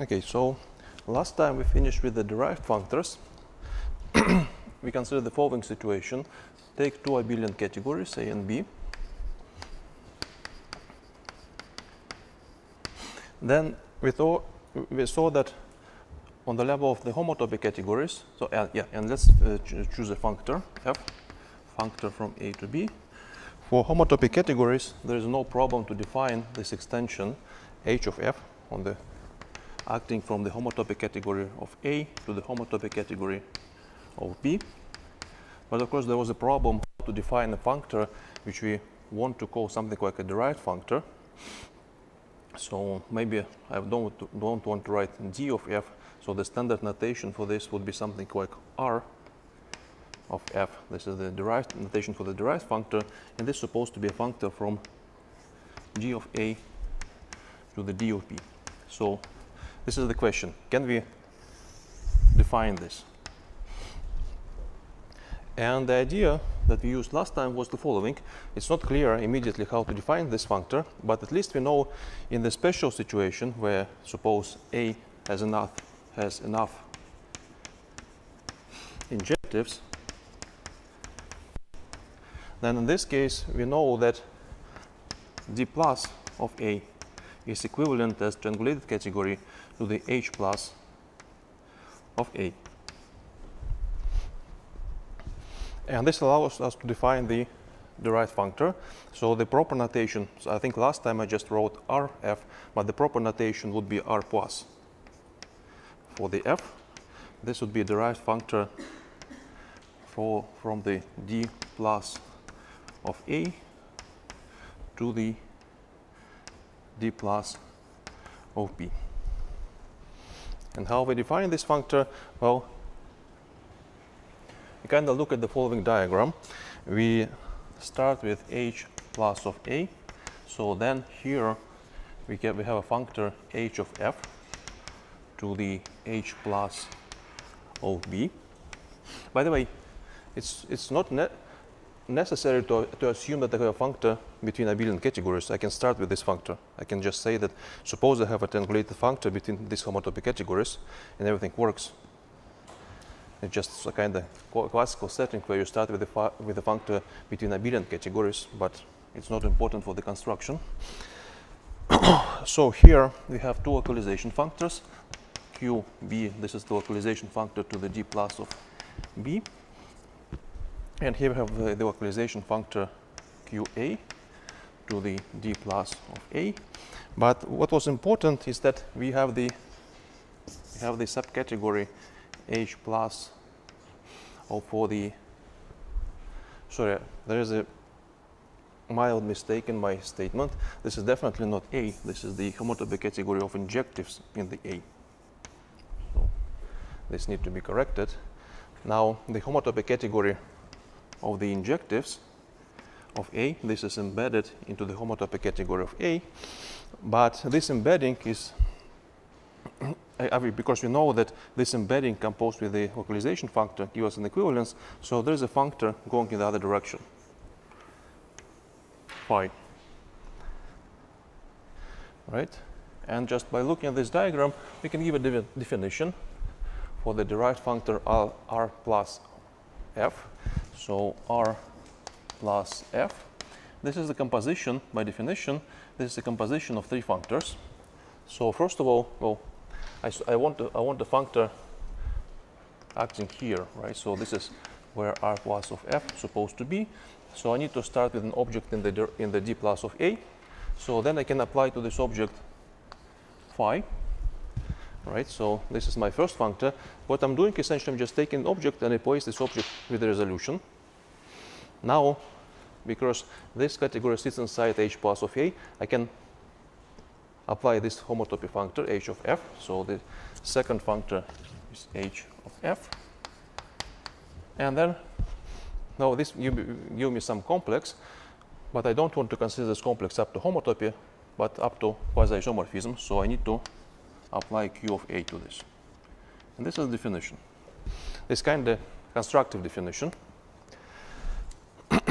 Okay, so last time we finished with the derived functors. we consider the following situation. Take two abelian categories, A and B. Then we, thought, we saw that on the level of the homotopy categories, so uh, yeah, and let's uh, ch choose a functor, f, functor from A to B. For homotopy categories, there is no problem to define this extension h of f on the acting from the homotopy category of A to the homotopy category of B. But of course, there was a problem to define a functor which we want to call something like a derived functor. So maybe I don't, don't want to write d of f, so the standard notation for this would be something like r of f. This is the derived notation for the derived functor, and this is supposed to be a functor from g of a to the d of b. So this is the question. Can we define this? And the idea that we used last time was the following. It's not clear immediately how to define this functor, but at least we know in the special situation where suppose A has enough, has enough injectives, then in this case we know that d plus of A is equivalent as triangulated category to the h plus of A. And this allows us to define the derived functor. So the proper notation, so I think last time I just wrote rf, but the proper notation would be r plus. For the f, this would be a derived functor for, from the d plus of a to the d plus of b. And how we define this functor? Well, we kind of look at the following diagram. We start with h plus of a. So then here we, get, we have a functor h of f to the h plus of b. By the way, it's, it's not necessary to, to assume that I have a functor between abelian categories. I can start with this functor. I can just say that suppose I have a triangulated functor between these homotopy categories and everything works. It's just a kind of classical setting where you start with a, with a functor between abelian categories, but it's not important for the construction. so here we have two localization functors, q, b, this is the localization functor to the d plus of b. And here we have the, the localization functor qa to the d plus of a. But what was important is that we have the we have the subcategory h plus or for the sorry there is a mild mistake in my statement. This is definitely not A. This is the homotopy category of injectives in the A. So this need to be corrected. Now the homotopy category of the injectives of A. This is embedded into the homotopy category of A. But this embedding is, because we know that this embedding composed with the localization functor gives us an equivalence, so there's a functor going in the other direction, phi. Right? And just by looking at this diagram, we can give a definition for the derived functor R, R plus f. So R plus f. This is the composition, by definition, this is the composition of three functors. So first of all, well, I, I want to, I want the functor acting here, right? So this is where r plus of f is supposed to be. So I need to start with an object in the in the d plus of a. So then I can apply to this object phi, right? So this is my first functor. What I'm doing essentially, I'm just taking an object and I replace this object with the resolution. Now, because this category sits inside h plus of a, I can apply this homotopy functor h of f. So the second functor is h of f. And then, now this give, give me some complex, but I don't want to consider this complex up to homotopy, but up to quasi-isomorphism. So I need to apply q of a to this. And this is the definition. This kind of constructive definition.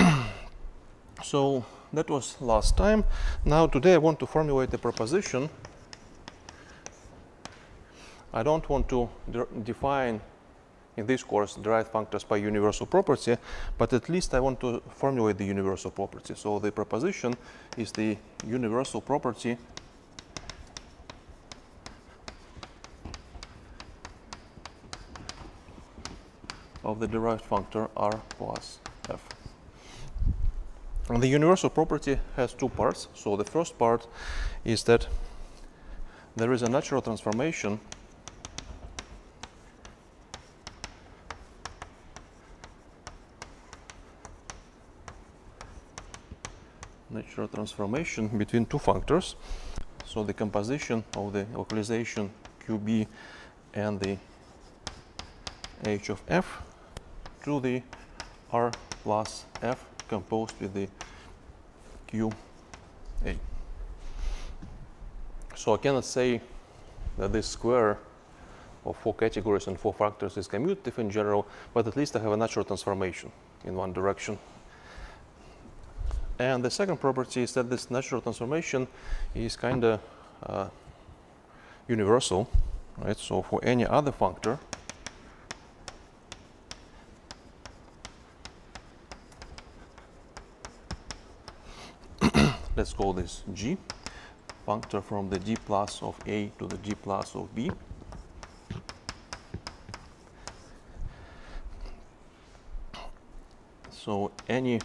so that was last time. Now today I want to formulate a proposition I don't want to de define in this course derived functors by universal property, but at least I want to formulate the universal property. So the proposition is the universal property of the derived functor r plus f. And the universal property has two parts. So the first part is that there is a natural transformation natural transformation between two functors. So the composition of the localization QB and the h of f to the r plus f composed with the qa. So I cannot say that this square of four categories and four factors is commutative in general, but at least I have a natural transformation in one direction. And the second property is that this natural transformation is kind of uh, universal, right? So for any other functor, let's call this g, functor from the g plus of a to the g plus of b. So any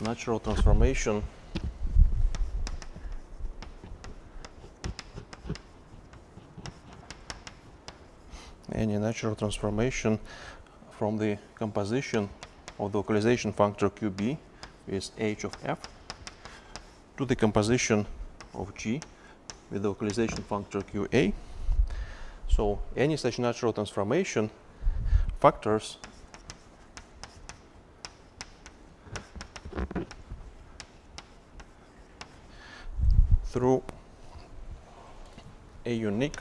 natural transformation any natural transformation from the composition of the localization functor QB is h of f to the composition of g with the localization functor QA. So any such natural transformation factors through a unique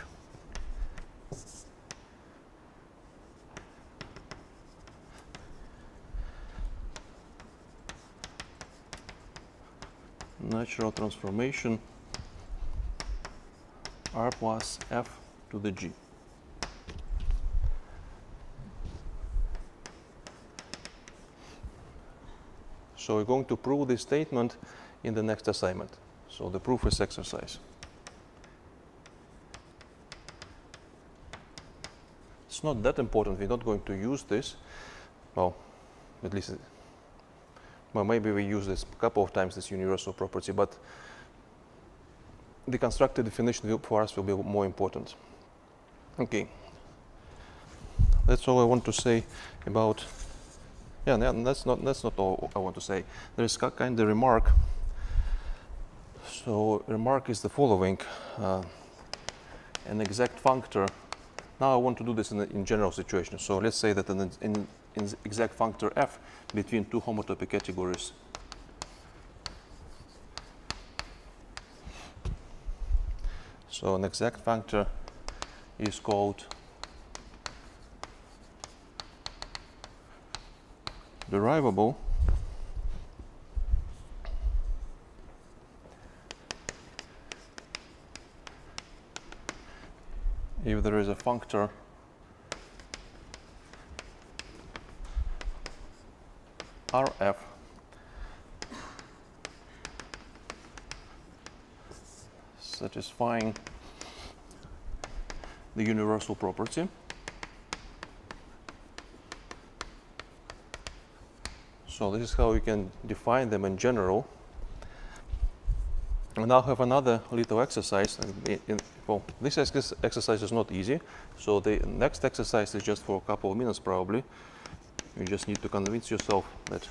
natural transformation r plus f to the g. So we're going to prove this statement in the next assignment. So the proof is exercise. It's not that important. We're not going to use this. Well, at least, well, maybe we use this a couple of times, this universal property, but the constructed definition for us will be more important. Okay. That's all I want to say about, yeah, that's not, that's not all I want to say. There is kind of remark so remark is the following. Uh, an exact functor. Now I want to do this in, in general situation. So let's say that in, in, in exact functor f between two homotopy categories. So an exact functor is called derivable if there is a functor Rf satisfying the universal property. So this is how we can define them in general. We now have another little exercise. Well, this exercise is not easy. So the next exercise is just for a couple of minutes probably. You just need to convince yourself that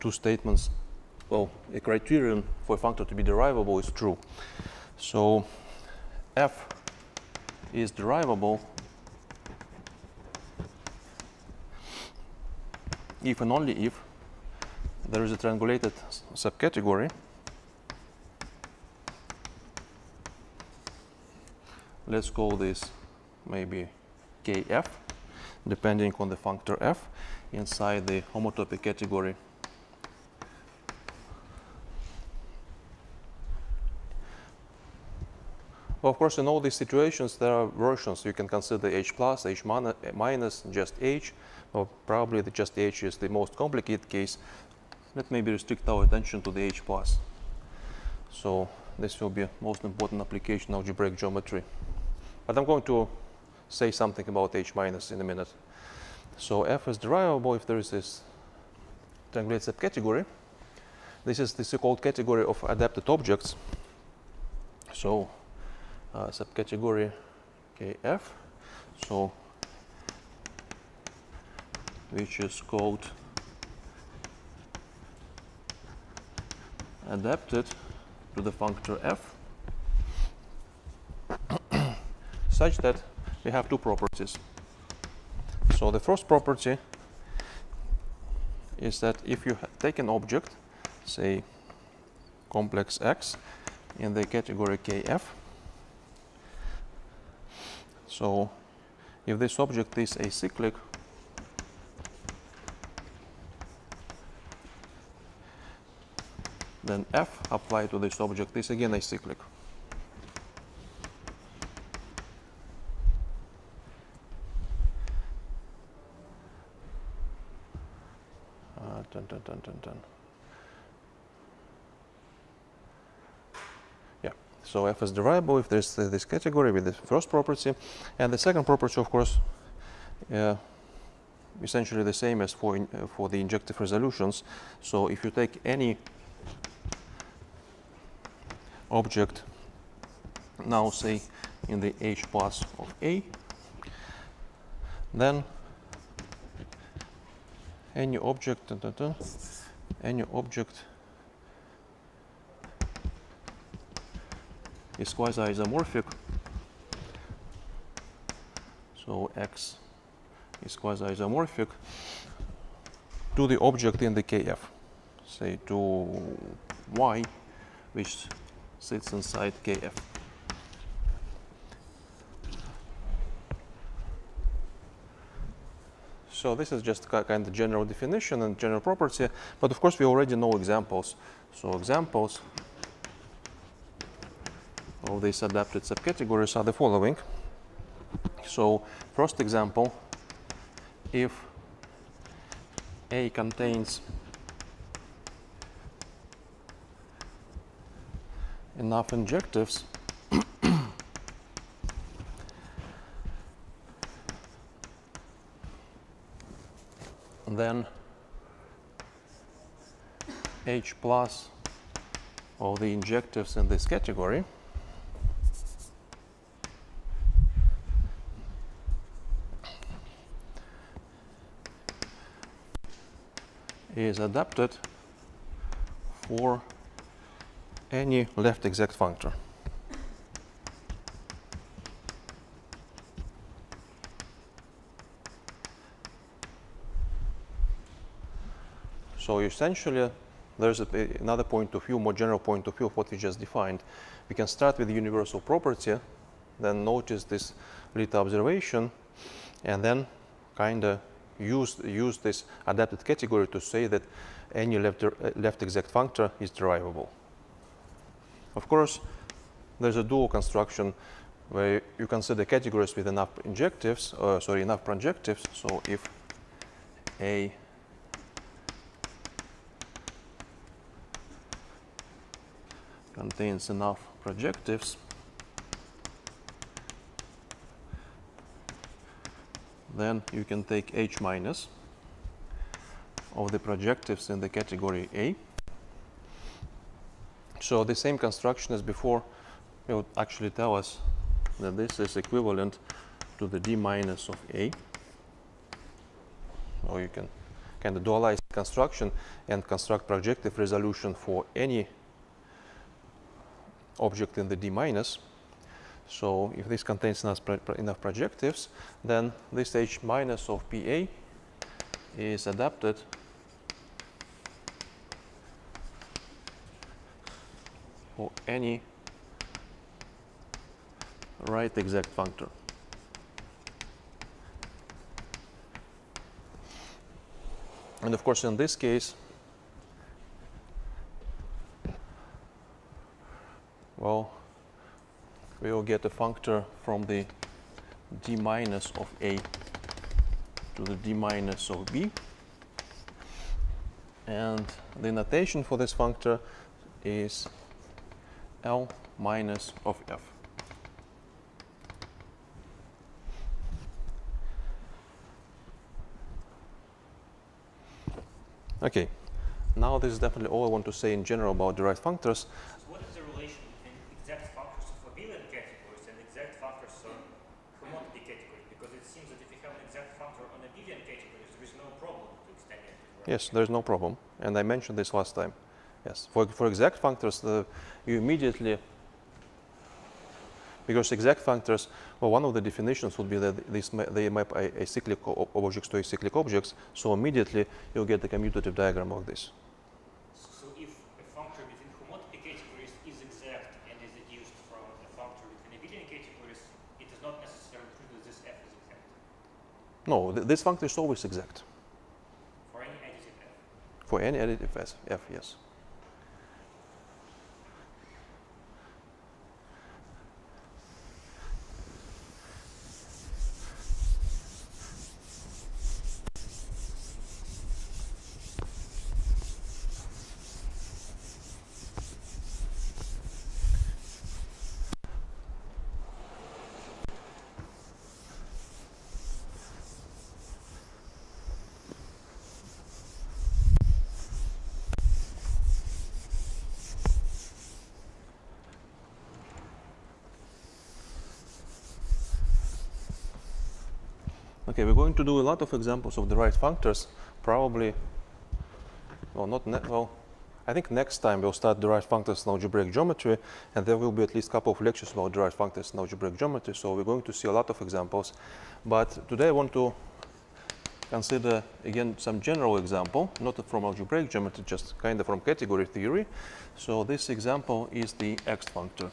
two statements, well, a criterion for a functor to be derivable is true. So f is derivable if and only if there is a triangulated subcategory let's call this maybe kf depending on the functor f inside the homotopy category of course, in all these situations, there are versions. You can consider h plus, h minus, just h. Well, probably the just h is the most complicated case. Let maybe restrict our attention to the h plus. So this will be most important application of algebraic geometry. But I'm going to say something about h minus in a minute. So f is derivable if there is this triangulate subcategory. This is the so-called category of adapted objects. So uh, subcategory KF. So which is called adapted to the functor f such that we have two properties. So the first property is that if you take an object, say complex X, in the category KF, so if this object is acyclic, then F applied to this object is again acyclic. So f is derivable if there's this category with the first property. And the second property, of course, uh, essentially the same as for, in, uh, for the injective resolutions. So if you take any object, now say in the h plus of a, then any object, any object is quasi-isomorphic. So x is quasi-isomorphic to the object in the KF, say to y, which sits inside KF. So this is just kind of general definition and general property, but of course we already know examples. So examples of these adapted subcategories are the following. So first example, if A contains enough injectives then H plus of the injectives in this category is adapted for any left exact functor. So essentially, there's a, another point of view, more general point of view of what we just defined. We can start with the universal property, then notice this little observation, and then kind of use, use this adapted category to say that any left, left exact functor is derivable. Of course, there's a dual construction where you consider categories with enough injectives, uh, sorry, enough projectives. So if A contains enough projectives, then you can take H minus of the projectives in the category A. So the same construction as before will actually tell us that this is equivalent to the D minus of A. Or you can kind of dualize construction and construct projective resolution for any object in the D minus. So if this contains enough, projectives, then this H minus of PA is adapted for any right exact functor. And of course, in this case, well, we will get a functor from the d minus of a to the d minus of b. And the notation for this functor is L minus of f. Okay, now this is definitely all I want to say in general about derived functors. So what is the relation between exact functors of abelian categories and exact functors of homotopy categories? Because it seems that if you have an exact functor on abelian categories, there is no problem to extend it. Yes, there's no problem. And I mentioned this last time. Yes, for, for exact functors, the, you immediately, because exact functors, well, one of the definitions would be that these ma they map a, cyclic objects to acyclic objects, so immediately you'll get the commutative diagram of this. So if a functor between homotopy categories is exact and is deduced from a functor between abelian categories, it is not necessarily true that this f is exact No, th this function is always exact for any additive f. for any additive f, f yes. Okay, we're going to do a lot of examples of derived functors, probably, well, not, well, I think next time we'll start derived functors in algebraic geometry, and there will be at least a couple of lectures about derived functors in algebraic geometry, so we're going to see a lot of examples. But today I want to consider, again, some general example, not from algebraic geometry, just kind of from category theory. So this example is the Ext functor.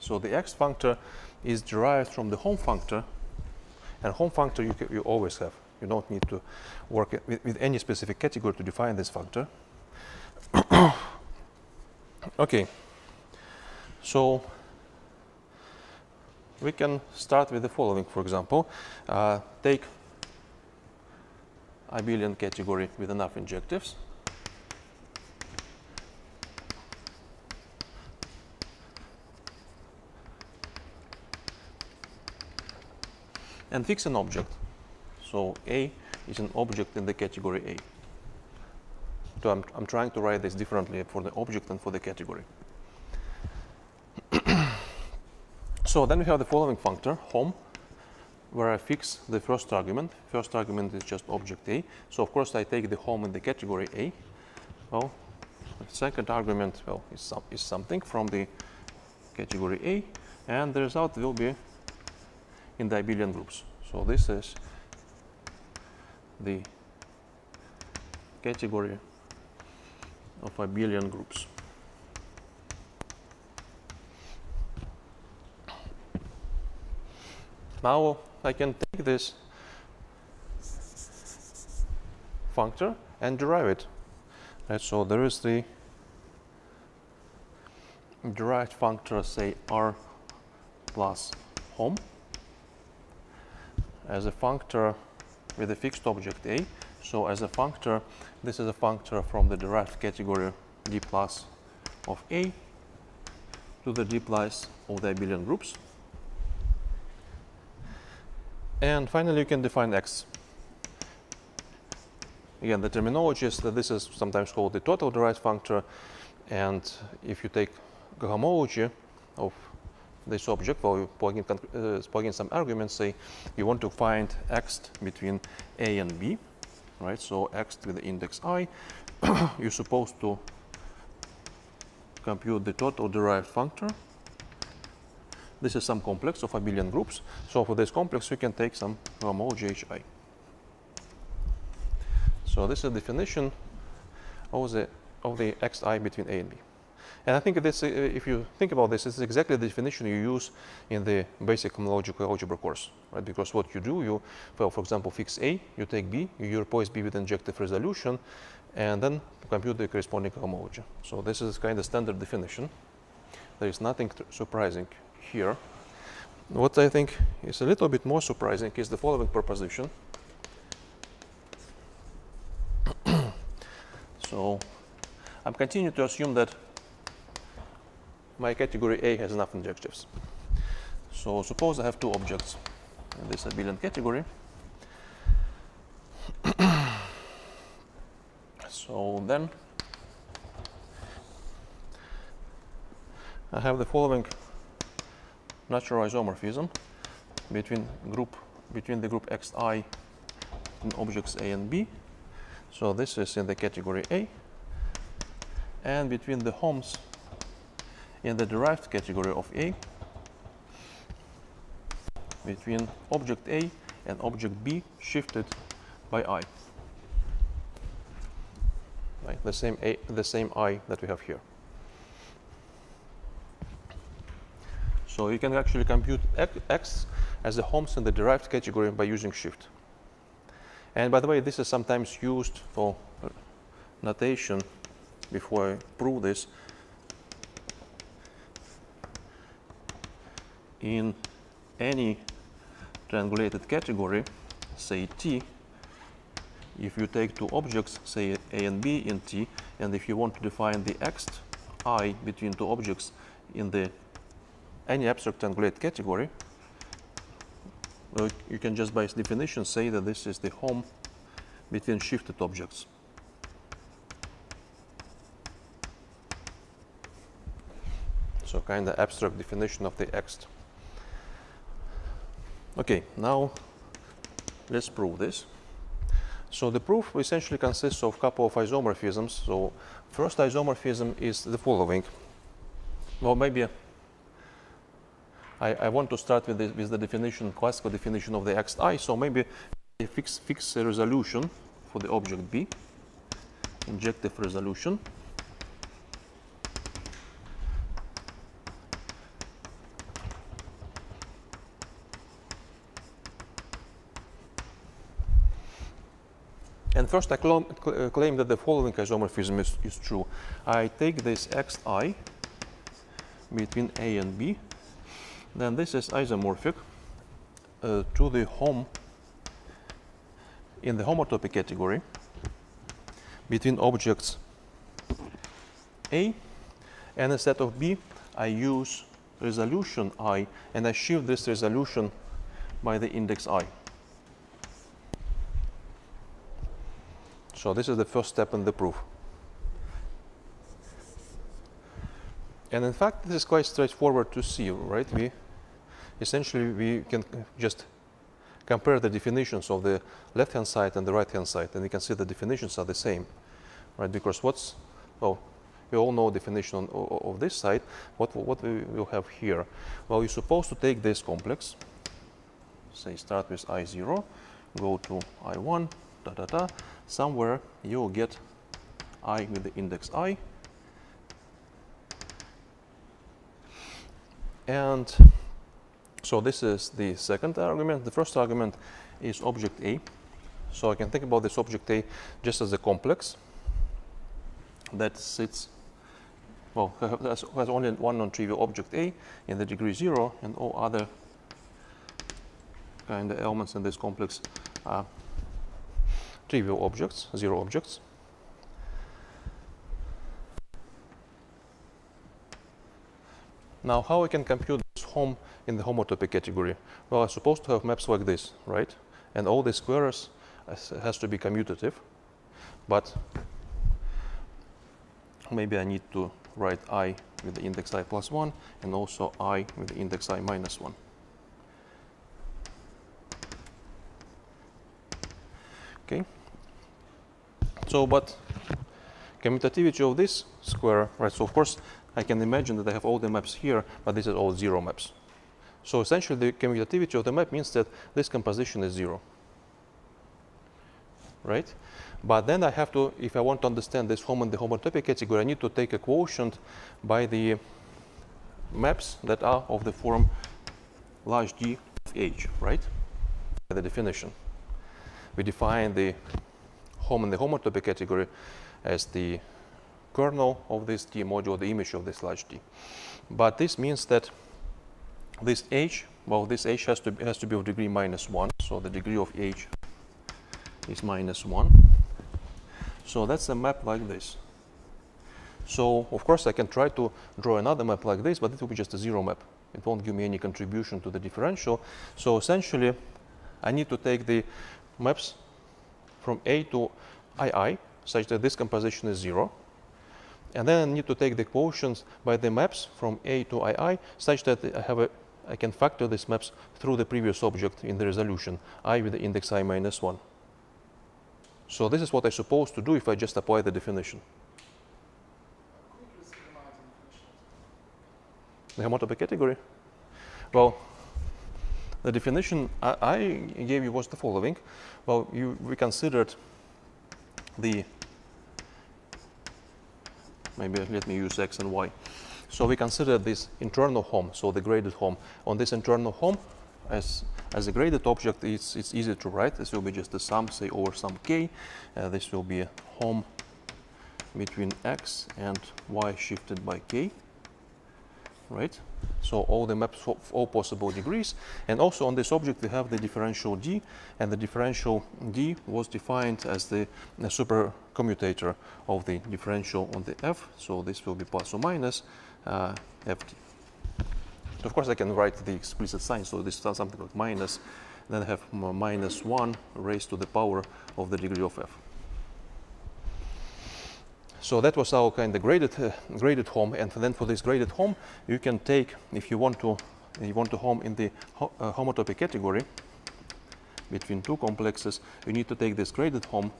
So the Ext functor is derived from the Hom functor and Hom functor you, you always have. You don't need to work with, with any specific category to define this functor. okay, so we can start with the following, for example. Uh, take abelian category with enough injectives. And fix an object. So A is an object in the category A. So I'm, I'm trying to write this differently for the object and for the category. so then we have the following functor, Hom, where I fix the first argument. First argument is just object A. So of course I take the Hom in the category A. Well, the second argument, well, is, some, is something from the category A, and the result will be in the abelian groups. So this is the category of abelian groups. Now I can take this functor and derive it. Right, so there is the derived functor, say r plus Hom as a functor with a fixed object A. So as a functor, this is a functor from the derived category D plus of A to the D plus of the abelian groups. And finally, you can define Ext. Again, the terminology is that this is sometimes called the total derived functor. And if you take homology of this object, while you plug in, uh, plug some arguments, say you want to find Ext between a and b, right? So Ext with the index i, you're supposed to compute the total derived functor. This is some complex of abelian groups. So for this complex, we can take some homology hi. So this is the definition of the of the Ext i between a and b. And I think this, if you think about this, is exactly the definition you use in the basic homological algebra course, right? Because what you do, you, well, for example, fix A, you take B, you replace B with injective resolution, and then compute the corresponding homology. So this is kind of standard definition. There is nothing surprising here. what I think is a little bit more surprising is the following proposition. so I'm continuing to assume that my category A has enough injectives. So suppose I have two objects in this abelian category. so then I have the following natural isomorphism between group between the group Ext i and objects A and B. So this is in the category A and between the homs in the derived category of A between object A and object B shifted by I. Right, the same A, the same I that we have here. So you can actually compute Ext as the homs in the derived category by using shift. And by the way, this is sometimes used for notation before I prove this in any triangulated category, say T, if you take two objects, say A and B in T, and if you want to define the Ext i between two objects in the any abstract triangulated category, you can just by definition say that this is the hom between shifted objects. So kind of abstract definition of the Ext. Okay, now let's prove this. So the proof essentially consists of a couple of isomorphisms. So first isomorphism is the following. Well, maybe I, I want to start with the, with the definition, classical definition of the Ext i. So maybe a resolution for the object B, injective resolution. First I cl cl claim that the following isomorphism is, is true. I take this Ext i between A and B, then this is isomorphic uh, to the hom in the homotopy category between objects A and a set of B. I use resolution i and I shift this resolution by the index i. So this is the first step in the proof. And in fact, this is quite straightforward to see, right? We essentially we can just compare the definitions of the left-hand side and the right-hand side, and you can see the definitions are the same, right? Because what's oh, we all know the definition of, this side. What what we will have here? Well, you're supposed to take this complex. Say start with i zero, go to i one, da da da somewhere you will get i with the index i. And so this is the second argument. The first argument is object A. So I can think about this object A just as a complex that sits, well, has, has only one non-trivial object A in the degree zero and all other kind of elements in this complex are trivial objects, zero objects. Now, how I can compute this hom in the homotopy category? Well, I'm supposed to have maps like this, right? And all the squares has to be commutative. But maybe I need to write i with the index i plus 1 and also i with the index i minus 1. So, but commutativity of this square, right? So, of course, I can imagine that I have all the maps here, but this is all zero maps. So, essentially, the commutativity of the map means that this composition is zero, right? But then I have to, if I want to understand this hom and the homotopy category, I need to take a quotient by the maps that are of the form large D of H, right? By the definition. We define the hom in the homotopy category as the kernel of this T module, the image of this large T. But this means that this H well, this h has to has to be of degree minus 1, so the degree of h is minus 1. So that's a map like this. So, of course, I can try to draw another map like this, but it will be just a zero map. It won't give me any contribution to the differential. So essentially, I need to take the maps from A to II, such that this composition is zero. And then I need to take the quotients by the maps from A to II, such that I have a I can factor these maps through the previous object in the resolution, i with the index i minus 1. So this is what I'm supposed to do if I just apply the definition. The homotopy category? Well, the definition I, I, gave you was the following. Well, you, we considered the, maybe let me use x and y. So we consider this internal hom, so the graded hom. On this internal hom, as, as a graded object, it's, it's easy to write. This will be just the sum, say, over some k. Uh, this will be a hom between x and y shifted by k right? So all the maps of all possible degrees. And also on this object we have the differential d, and the differential d was defined as the, the super commutator of the differential on the f. So this will be plus or minus uh, ft. Of course I can write the explicit sign, so this is something like minus, then I have minus 1 raised to the power of the degree of f. So that was our kind of graded, uh, graded hom. And then for this graded hom, you can take, if you want to, you want to hom in the ho uh, homotopy category between two complexes, you need to take this graded hom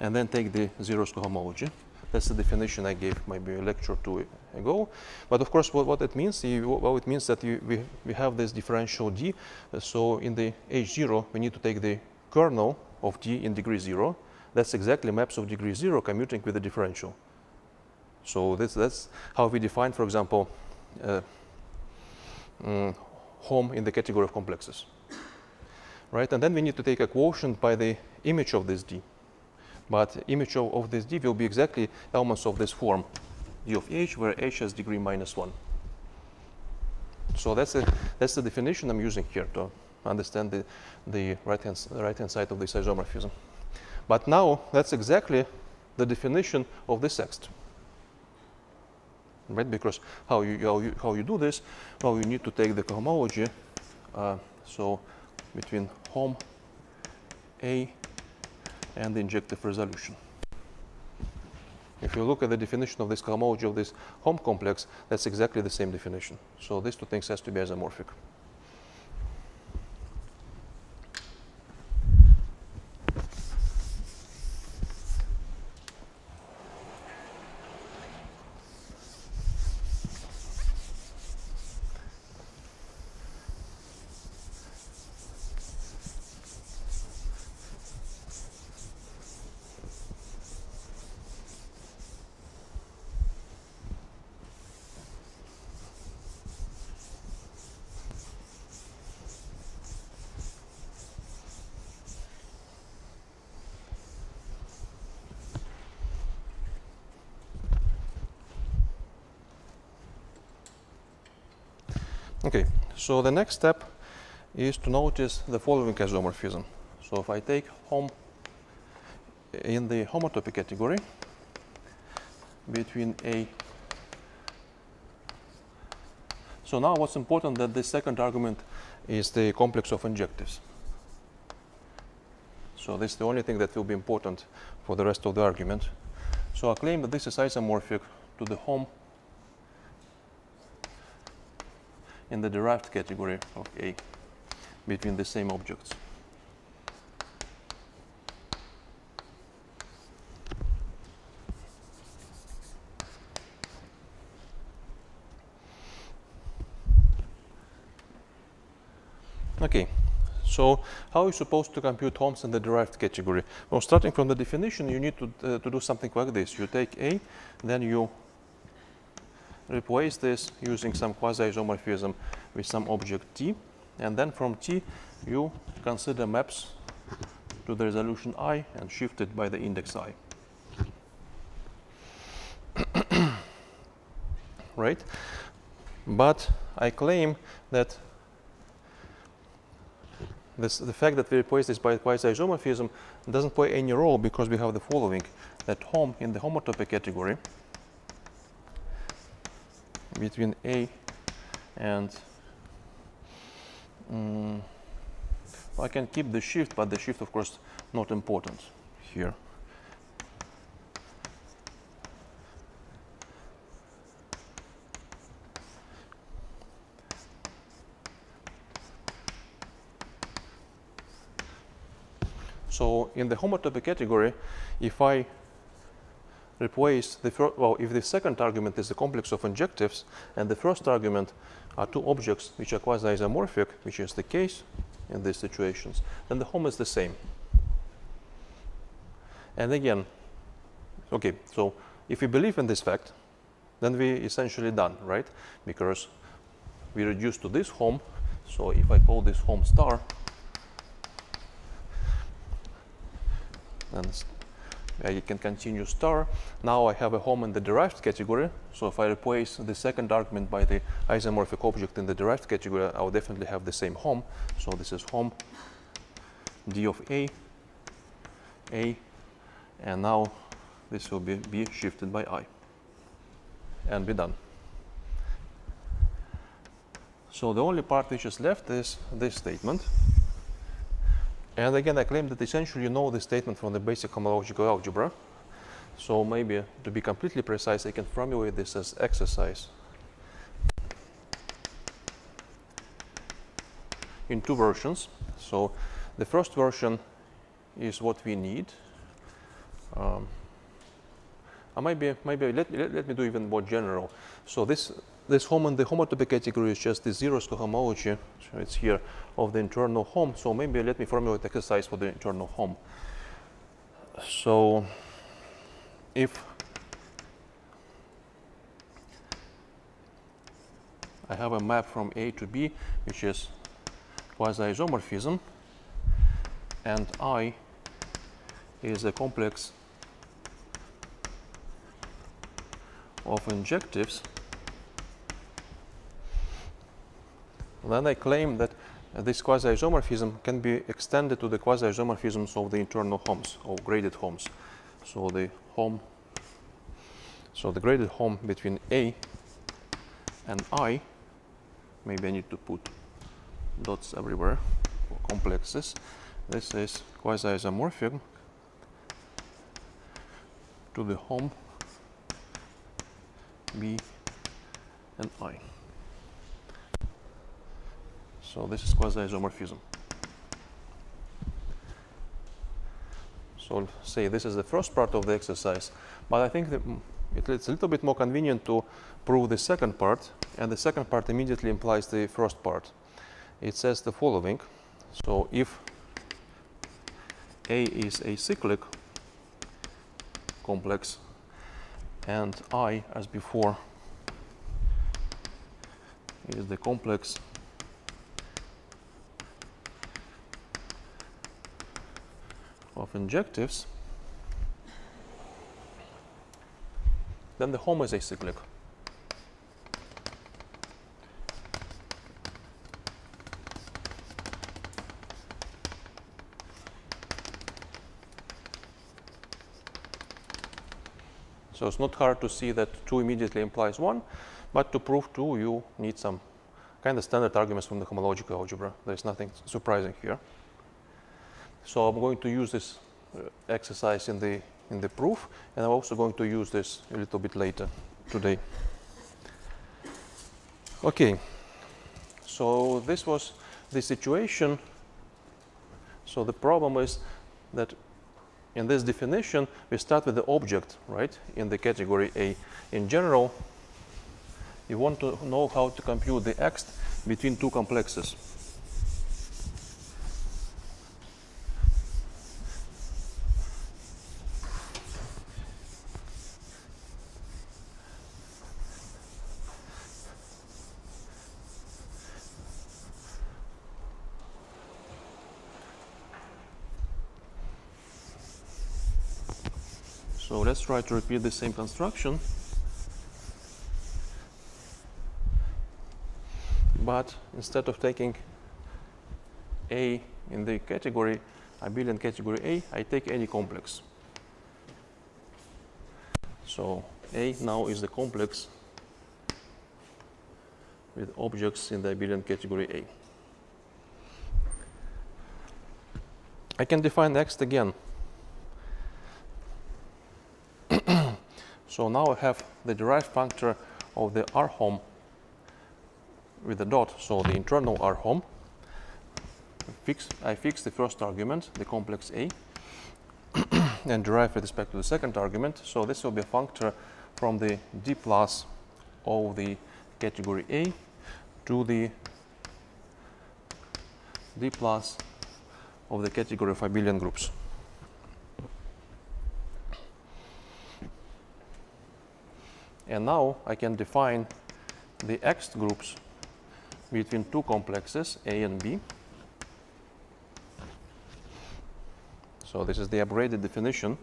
and then take the zeros cohomology. That's the definition I gave maybe a lecture two ago. But of course, what, what it means, you, well, it means that you, we, we have this differential d. Uh, so in the h0, we need to take the kernel of d in degree 0 that's exactly maps of degree zero commuting with the differential. So this, that's how we define, for example, uh, um, hom in the category of complexes. Right, and then we need to take a quotient by the image of this D. But image of, of this D will be exactly elements of this form, D of H, where H has degree minus one. So that's, a, that's the definition I'm using here to understand the, the right-hand right -hand side of this isomorphism. But now that's exactly the definition of this text. Right? Because how you, how you, how you do this? Well, you need to take the cohomology. Uh, so between hom A and the injective resolution. If you look at the definition of this cohomology of this hom complex, that's exactly the same definition. So these two things has to be isomorphic. Okay, so the next step is to notice the following isomorphism. So if I take hom in the homotopy category between A. So now what's important that the second argument is the complex of injectives. So this is the only thing that will be important for the rest of the argument. So I claim that this is isomorphic to the hom in the derived category of A between the same objects. Okay, so how are you supposed to compute homs in the derived category? Well, starting from the definition, you need to, uh, to do something like this. You take A, then you replace this using some quasi-isomorphism with some object t. And then from t, you consider maps to the resolution i and shift it by the index i. right? But I claim that this, the fact that we replace this by quasi-isomorphism doesn't play any role because we have the following, that hom in the homotopy category between A and mm, I can keep the shift, but the shift, of course, not important here. So in the homotopy category, if I replace the first, well, if the second argument is the complex of injectives and the first argument are two objects which are quasi-isomorphic, which is the case in these situations, then the hom is the same. And again, okay, so if we believe in this fact, then we essentially done, right? Because we reduce to this hom. So if I call this hom star, and I can continue star. Now I have a hom in the derived category. So if I replace the second argument by the isomorphic object in the derived category, I will definitely have the same hom. So this is hom d of a, a, and now this will be, be shifted by i and be done. So the only part which is left is this statement. And again, I claim that essentially you know the statement from the basic homological algebra. So maybe to be completely precise, I can formulate this as exercise in two versions. So the first version is what we need. Um, maybe maybe let, let, let, me do even more general. So this this hom in the homotopy category is just the zeros cohomology. So it's here of the internal hom. So maybe let me formulate exercise for the internal hom. So if I have a map from A to B, which is quasi-isomorphism, and I is a complex of injectives then I claim that this quasi-isomorphism can be extended to the quasi-isomorphisms of the internal homs or graded homs. So the hom, so the graded hom between A and I, maybe I need to put dots everywhere for complexes. This is quasi-isomorphic to the hom B and I. So this is quasi-isomorphism. So say this is the first part of the exercise, but I think it's a little bit more convenient to prove the second part, and the second part immediately implies the first part. It says the following. So if A is acyclic complex and I, as before, is the complex of injectives, then the hom is acyclic. So it's not hard to see that 2 immediately implies 1, but to prove 2 you need some kind of standard arguments from the homological algebra. There's nothing surprising here. So I'm going to use this uh, exercise in the, in the proof, and I'm also going to use this a little bit later today. Okay, so this was the situation. So the problem is that in this definition, we start with the object, right, in the category A. In general, you want to know how to compute the Ext between two complexes. let's try to repeat the same construction. but instead of taking A in the category, abelian category A, I take any complex. So A now is the complex with objects in the abelian category A. I can define Ext again. So now I have the derived functor of the R hom with the dot, so the internal R hom. Fix, I fix the first argument, the complex A, and derive with respect to the second argument. So this will be a functor from the D plus of the category A to the D plus of the category of abelian groups. And now I can define the Ext groups between two complexes, A and B. So this is the upgraded definition.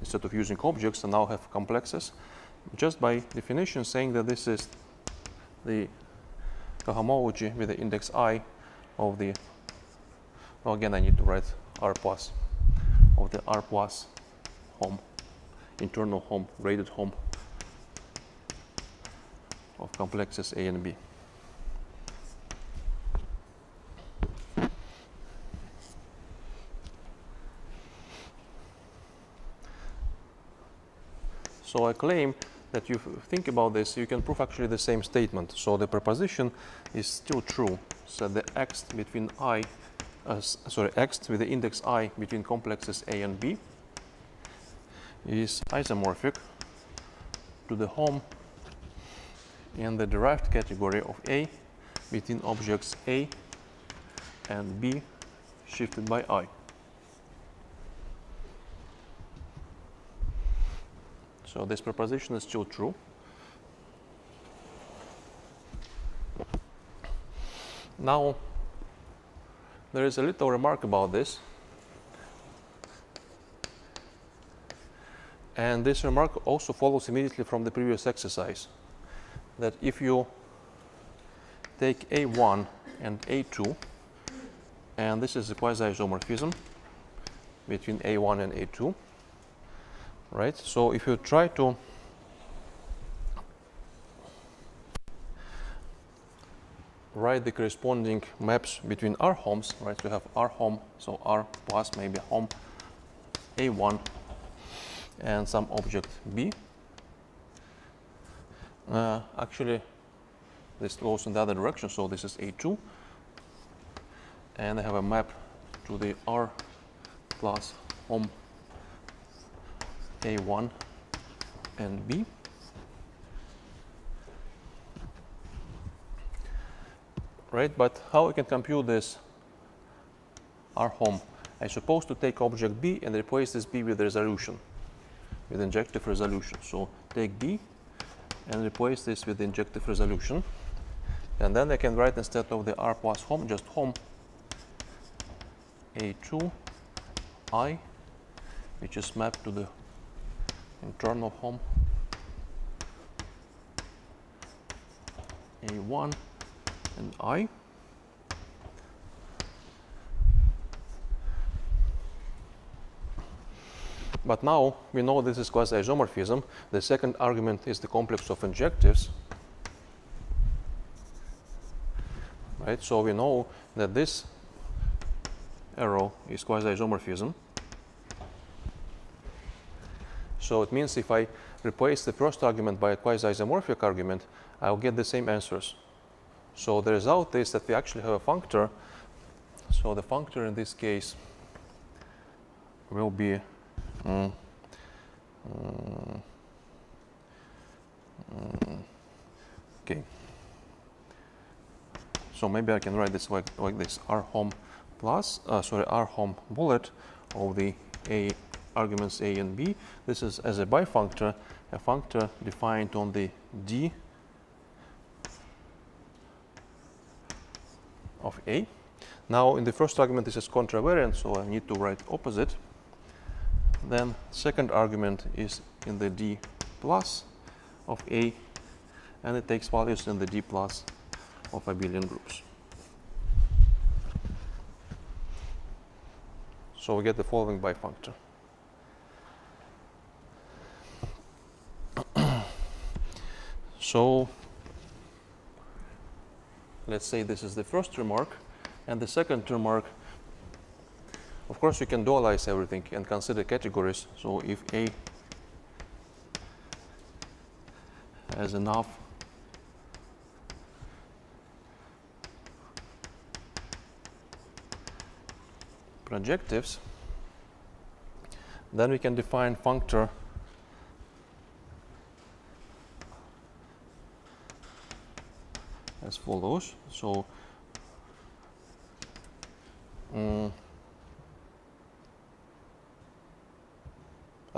Instead of using objects, I now have complexes. Just by definition saying that this is the cohomology with the index i of the, well again I need to write r plus, of the r plus hom, internal hom, graded hom of complexes A and B. So I claim that you think about this, you can prove actually the same statement. So the proposition is still true. So the Ext between i, uh, sorry, Ext with the index i between complexes A and B is isomorphic to the hom in the derived category of A between objects A and B shifted by I. So this proposition is still true. Now, there is a little remark about this. And this remark also follows immediately from the previous exercise that if you take A1 and A2, and this is a quasi-isomorphism between A1 and A2, right? So if you try to write the corresponding maps between R homs, right? You have R hom, so R plus maybe hom A1 and some object B. Uh, actually, this goes in the other direction, so this is A2. And I have a map to the R plus hom A1 and B. Right, but how I can compute this R hom? I'm supposed to take object B and replace this B with resolution, with injective resolution. So take B and replace this with injective resolution. And then I can write instead of the R plus hom, just hom A2 I, which is mapped to the internal hom A1 and I. But now we know this is quasi-isomorphism. The second argument is the complex of injectives. Right? So we know that this arrow is quasi-isomorphism. So it means if I replace the first argument by a quasi-isomorphic argument, I'll get the same answers. So the result is that we actually have a functor. So the functor in this case will be Mm. Mm. Okay. So maybe I can write this like, like this r hom plus, uh, sorry, r hom bullet of the a arguments a and b. This is as a bifunctor, a functor defined on the d of a. Now in the first argument this is contravariant, so I need to write opposite. Then second argument is in the d plus of a, and it takes values in the d plus of abelian groups. So we get the following bifunctor. so let's say this is the first remark and the second remark of course you can dualize everything and consider categories so if A has enough projectives then we can define functor as follows. So, um,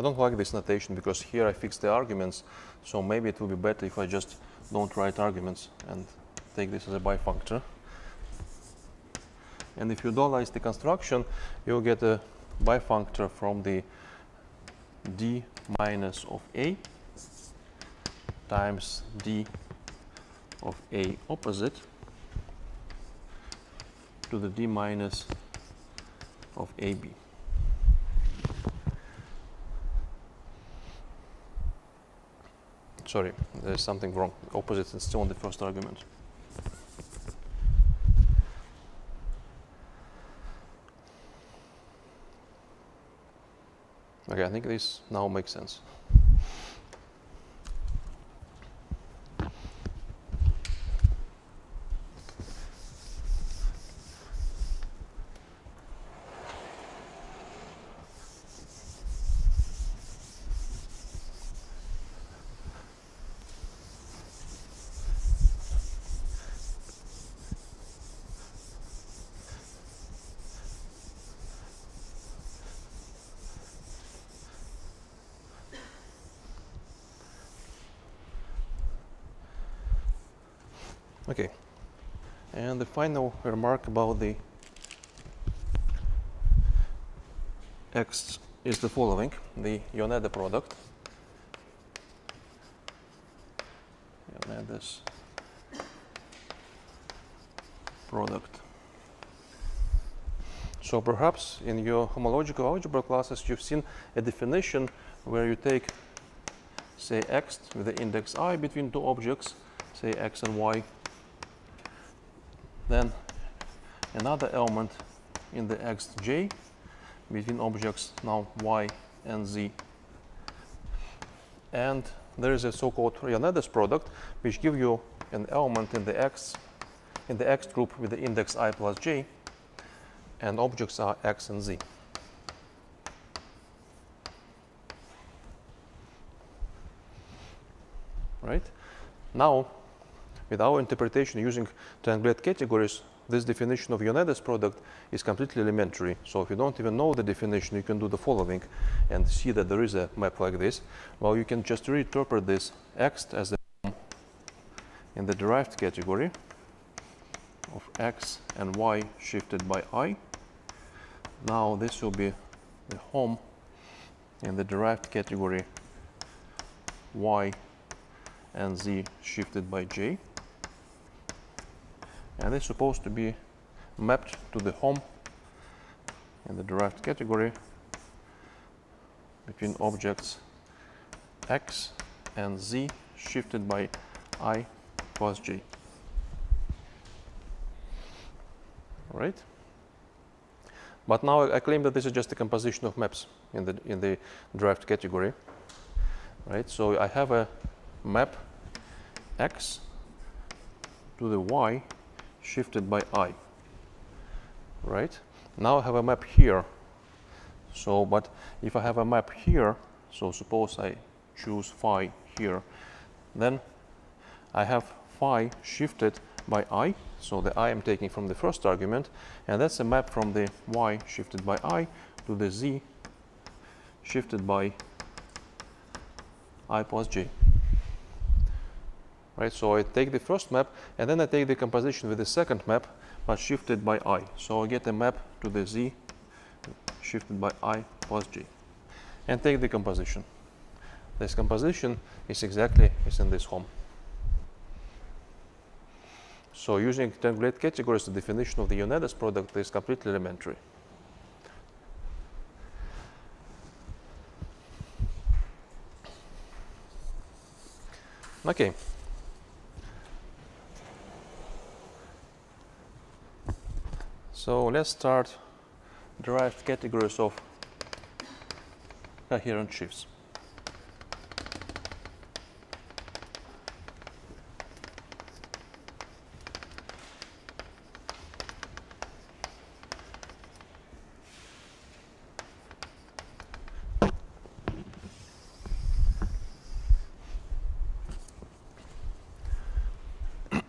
I don't like this notation because here I fix the arguments. So maybe it would be better if I just don't write arguments and take this as a bifunctor. And if you dualize the construction, you'll get a bifunctor from the d minus of a times d of A opposite to the D minus of AB. Sorry, there's something wrong. Opposite is still on the first argument. Okay, I think this now makes sense. Okay. And the final remark about the Ext is the following, the Yoneda product. Yoneda's product. So perhaps in your homological algebra classes you've seen a definition where you take say Ext with the index i between two objects, say x and y, then another element in the Ext j between objects now y and z. And there is a so-called Yoneda's product which give you an element in the Ext in the Ext group with the index i plus j and objects are x and z. Right? Now with our interpretation using triangulate categories, this definition of Yoneda's product is completely elementary. So if you don't even know the definition, you can do the following and see that there is a map like this. Well, you can just reinterpret this Ext as the in the derived category of x and y shifted by i. Now this will be the hom in the derived category y and z shifted by j and it's supposed to be mapped to the hom in the derived category between objects x and z shifted by i plus j. Right? But now I claim that this is just a composition of maps in the in the derived category. Right? So I have a map x to the y shifted by i. Right? Now I have a map here. So, but if I have a map here, so suppose I choose phi here, then I have phi shifted by i, so the i I'm taking from the first argument, and that's a map from the y shifted by i to the z shifted by i plus j right? So I take the first map and then I take the composition with the second map but shifted by i. So I get a map to the z shifted by i plus j and take the composition. This composition is exactly is in this hom. So using triangulate categories, the definition of the Yoneda's product is completely elementary. Okay. So let's start derived categories of uh, coherent sheaves.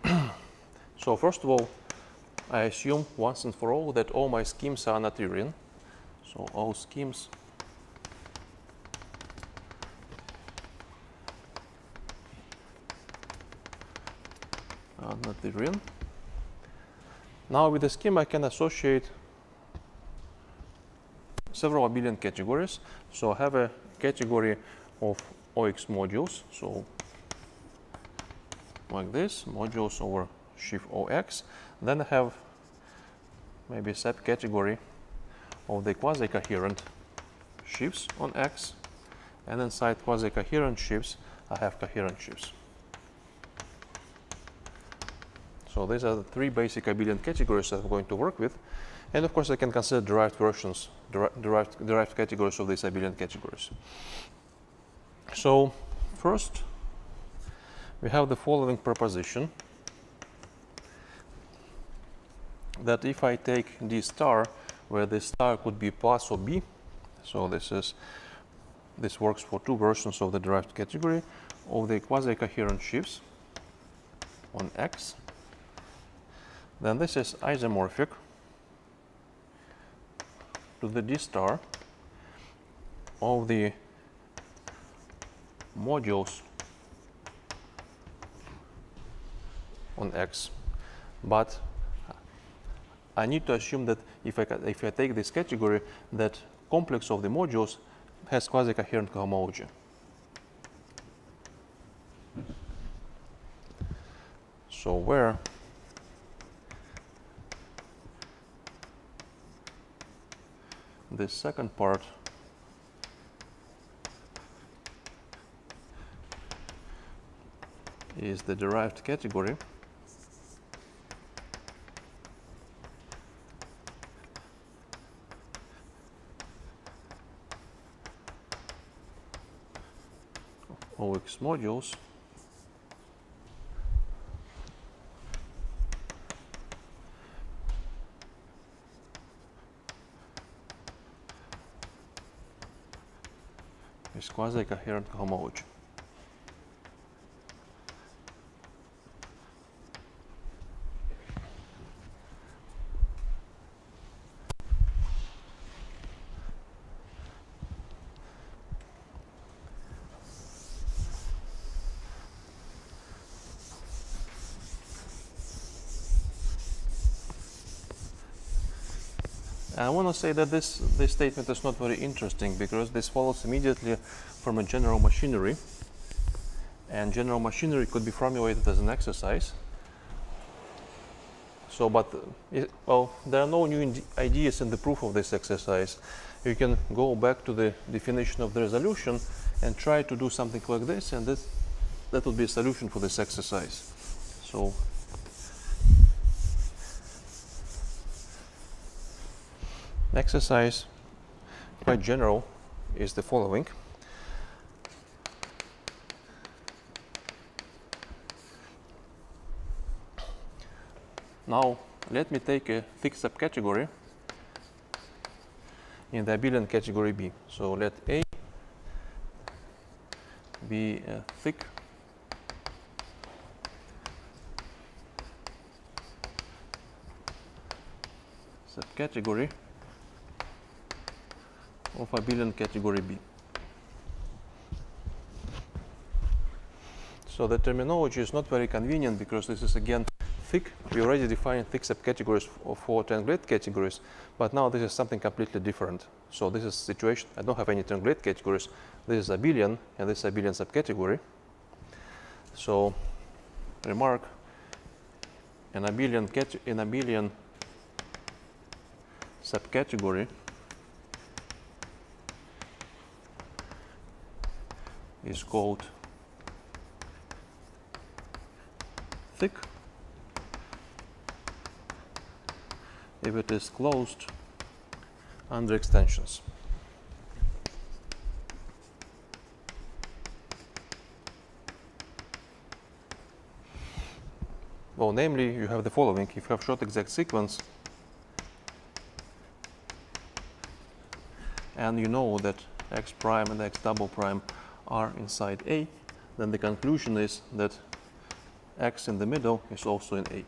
So first of all, I assume once and for all that all my schemes are Noetherian. So all schemes are Noetherian. Now with the scheme I can associate several abelian categories. So I have a category of OX modules. So like this, modules over sheaf OX. Then I have maybe a subcategory of the quasi-coherent sheaves on X. And inside quasi-coherent sheaves, I have coherent sheaves. So these are the three basic abelian categories that I'm going to work with. And of course, I can consider derived versions, derived, derived categories of these abelian categories. So first, we have the following proposition that if I take d star, where this star could be plus or b, so this is this works for two versions of the derived category of the quasi-coherent sheaves on X, then this is isomorphic to the d star of the modules on X, but I need to assume that if I, if I take this category, that complex of the modules has quasi-coherent cohomology. So where the second part is the derived category OX modules is quasi-coherent homology. Want to say that this, this statement is not very interesting because this follows immediately from a general machinery. And general machinery could be formulated as an exercise. So, but, uh, it, well, there are no new ideas in the proof of this exercise. You can go back to the definition of the resolution and try to do something like this, and this, that would be a solution for this exercise. So exercise, quite general, is the following. Now, let me take a fixed subcategory in the abelian category B. So let A be a thick subcategory of a abelian category B. So the terminology is not very convenient because this is again thick. We already defined thick subcategories for, for triangulate categories, but now this is something completely different. So this is situation, I don't have any triangulate categories. This is abelian and this is abelian subcategory. So remark, an abelian, cat- an abelian subcategory is called thick if it is closed under extensions. Well, namely, you have the following. If you have short exact sequence, and you know that x prime and x double prime are inside A, then the conclusion is that x in the middle is also in A.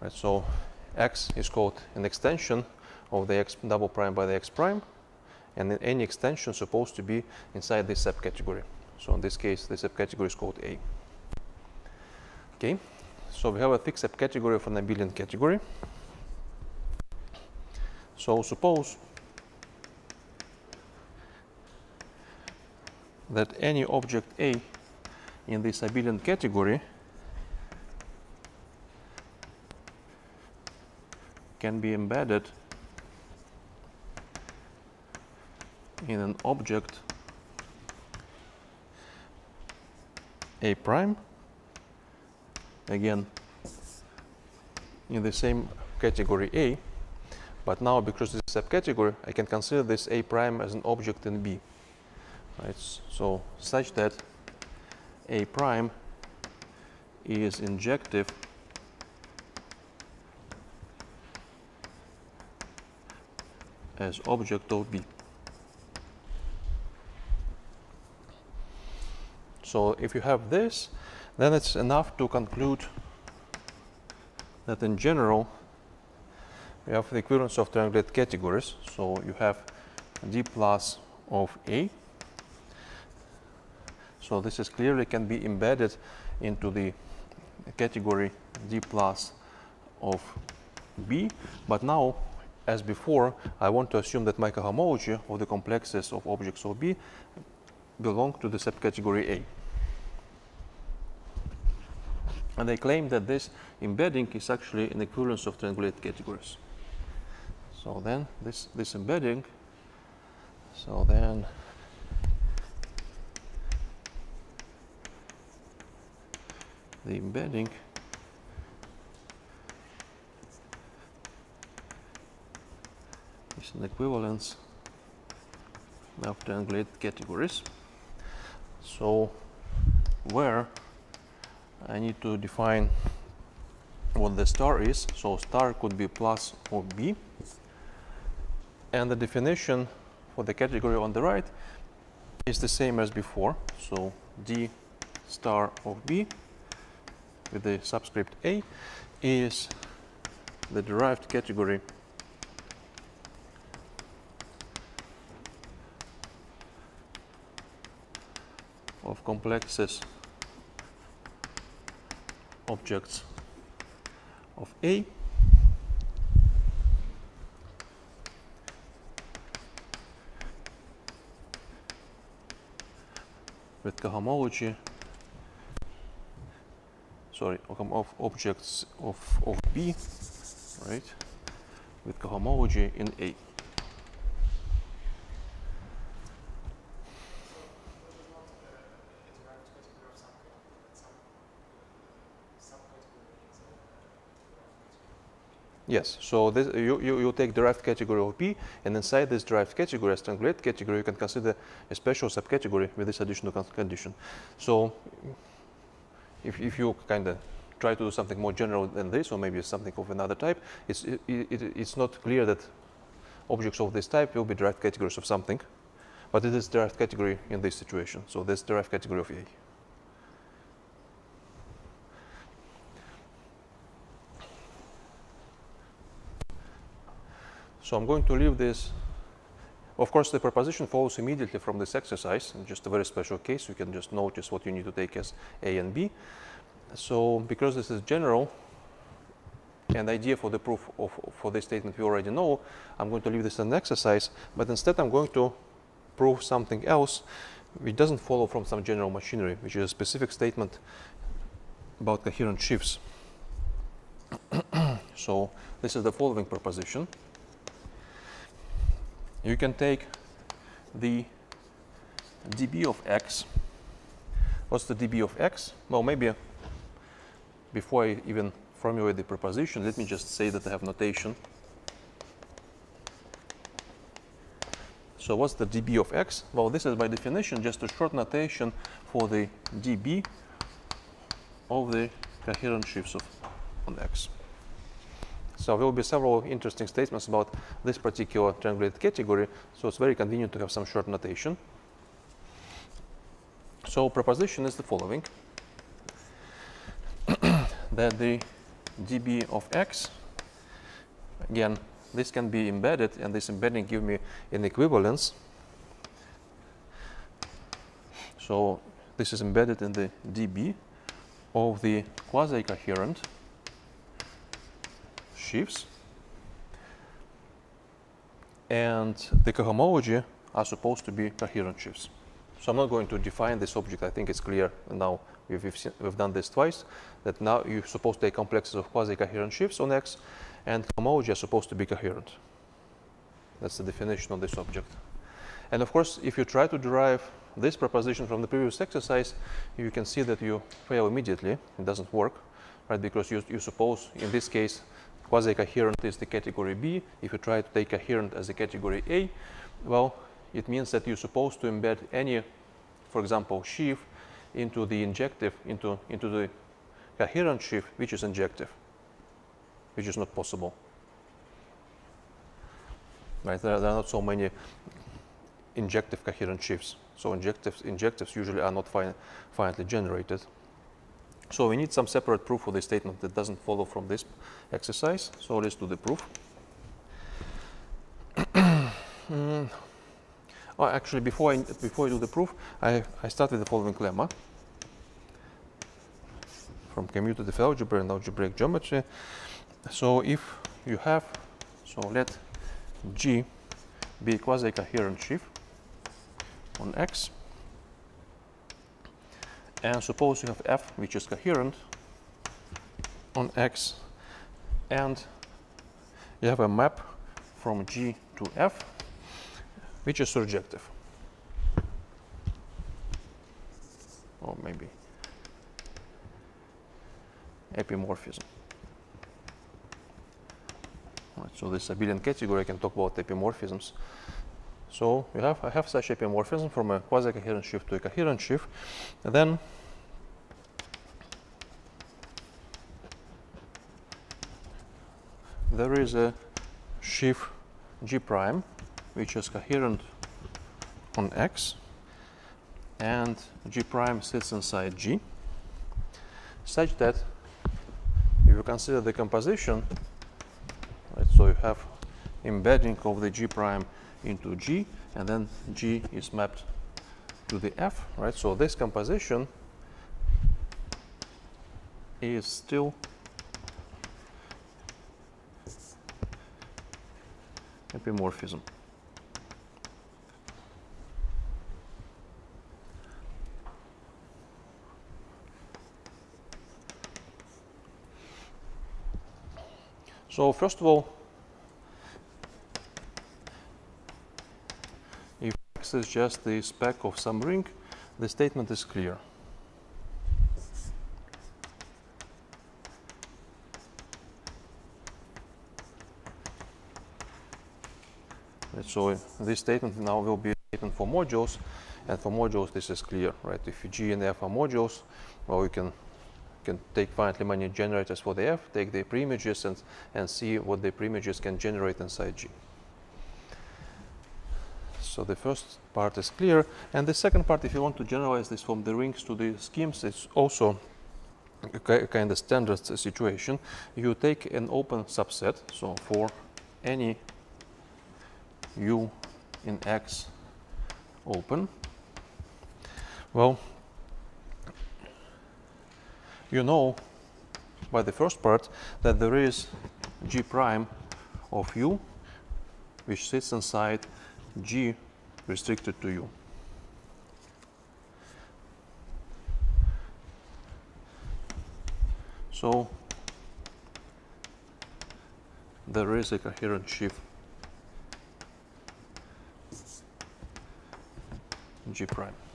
Right, so x is called an extension of the x double prime by the x prime, and any extension supposed to be inside this subcategory. So in this case, the subcategory is called A. Okay, so we have a thick subcategory of an abelian category. So suppose that any object A in this abelian category can be embedded in an object A prime again in the same category A but now because it's a subcategory I can consider this A prime as an object in B right so such that A prime is injective as object of B. So if you have this, then it's enough to conclude that in general we have the equivalence of triangulate categories. So you have D plus of A. So this is clearly can be embedded into the category D plus of B. But now, as before, I want to assume that my cohomology of the complexes of objects of B belong to the subcategory A. And they claim that this embedding is actually an equivalence of triangulate categories. So then this, this embedding, so then the embedding is an equivalence of triangulate categories. So where I need to define what the star is. So star could be plus or B. And the definition for the category on the right is the same as before. So D star of B with the subscript A is the derived category. Of complexes objects of A. With cohomology sorry of objects of, of B right with cohomology in A Yes, so this, you, you, you take derived category of P, and inside this derived category, as triangulate category, you can consider a special subcategory with this additional condition. So if, if you kind of try to do something more general than this, or maybe something of another type, it's, it, it, it's not clear that objects of this type will be derived categories of something, but it is derived category in this situation. So this derived category of A. So I'm going to leave this. Of course, the proposition follows immediately from this exercise, in just a very special case. You can just notice what you need to take as A and B. So because this is general, and idea for the proof of, for this statement we already know, I'm going to leave this as an exercise, but instead I'm going to prove something else which doesn't follow from some general machinery, which is a specific statement about coherent shifts. so this is the following proposition. You can take the dB of x. What's the dB of x? Well, maybe before I even formulate the proposition, let me just say that I have notation. So what's the dB of x? Well, this is by definition just a short notation for the dB of the coherent shifts of on x. So there will be several interesting statements about this particular triangulated category, so it's very convenient to have some short notation. So proposition is the following, that the dB of x, again, this can be embedded, and this embedding give me an equivalence. So this is embedded in the dB of the quasi-coherent sheaves. And the cohomology are supposed to be coherent sheaves. So I'm not going to define this object. I think it's clear now. We've, we've, seen, we've done this twice, that now you're supposed to take complexes of quasi-coherent sheaves on X, and cohomology are supposed to be coherent. That's the definition of this object. And of course, if you try to derive this proposition from the previous exercise, you can see that you fail immediately. It doesn't work, right? Because you, you suppose, in this case, quasi-coherent is the category B. If you try to take coherent as a category A, well, it means that you're supposed to embed any, for example, sheaf into the injective, into, into the coherent sheaf, which is injective, which is not possible. Right? There, there are not so many injective coherent sheaves. So injectives, injectives usually are not fin finitely generated. So we need some separate proof for this statement that doesn't follow from this exercise. So let's do the proof. mm. well, actually, before I, before I do the proof, I, I start with the following lemma. From commutative algebra and algebraic geometry. So if you have, so let G be a quasi-coherent sheaf on X, and suppose you have f which is coherent on x and you have a map from g to f which is surjective or maybe epimorphism. Right, so this abelian category. I can talk about epimorphisms. So we have, I have such epimorphism from a quasi-coherent sheaf to a coherent sheaf. And then there is a sheaf G prime, which is coherent on X, and G prime sits inside G, such that if you consider the composition, right, so you have embedding of the G prime into G, and then G is mapped to the F, right? So this composition is still epimorphism. So first of all, if x is just the spec of some ring, the statement is clear. So this statement now will be statement for modules, and for modules this is clear, right? If G and F are modules, well, you can can take finitely many generators for the F, take the preimages and, and see what the preimages can generate inside G. So the first part is clear. And the second part, if you want to generalize this from the rings to the schemes, it's also a kind of standard situation. You take an open subset, so for any u in x open? Well, you know by the first part that there is g prime of u which sits inside g restricted to u. So there is a coherent sheaf G prime.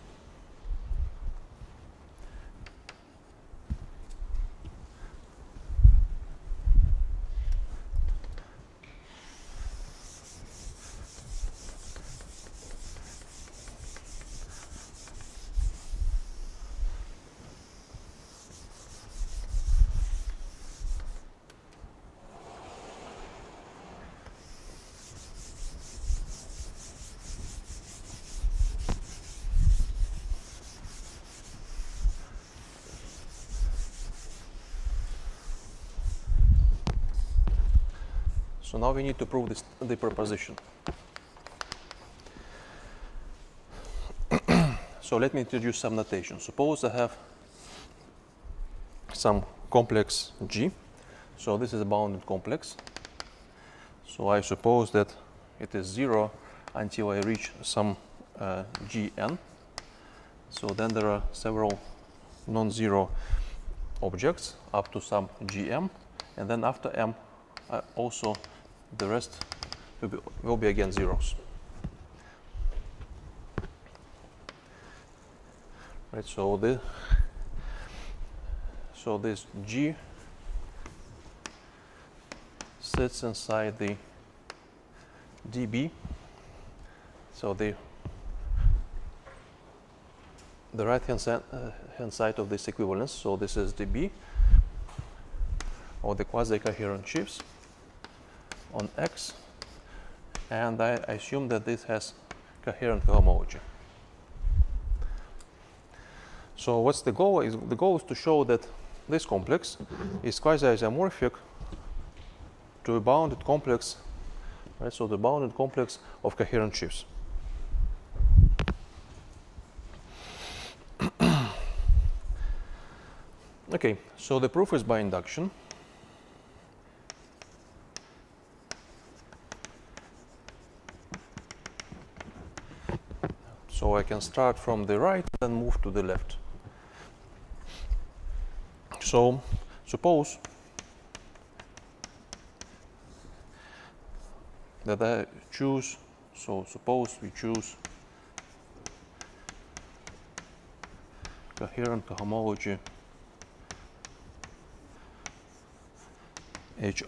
So now we need to prove this, the proposition. so let me introduce some notation. Suppose I have some complex G. So this is a bounded complex. So I suppose that it is 0 until I reach some uh, Gn. So then there are several non-zero objects up to some Gm. And then after m, I also the rest will be, will be again zeros. Right, so the so this G sits inside the dB. So the the right hand, uh, hand side of this equivalence. So this is dB or the quasi-coherent sheaves on X and I assume that this has coherent cohomology. So what's the goal? Is the goal is to show that this complex is quasi-isomorphic to a bounded complex, right? So the bounded complex of coherent sheaves. okay, so the proof is by induction. So I can start from the right and move to the left. So suppose that I choose, so suppose we choose coherent cohomology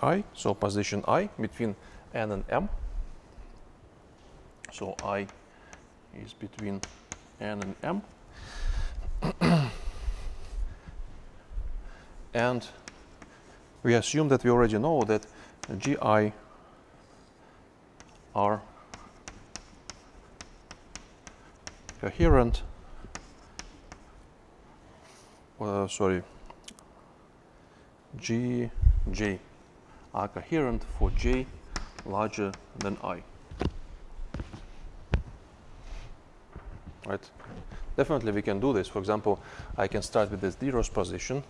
hi, so position i between n and m. So i is between n and m. and we assume that we already know that gi are coherent uh, sorry g j are coherent for j larger than i right? Definitely we can do this. For example, I can start with this zeros position.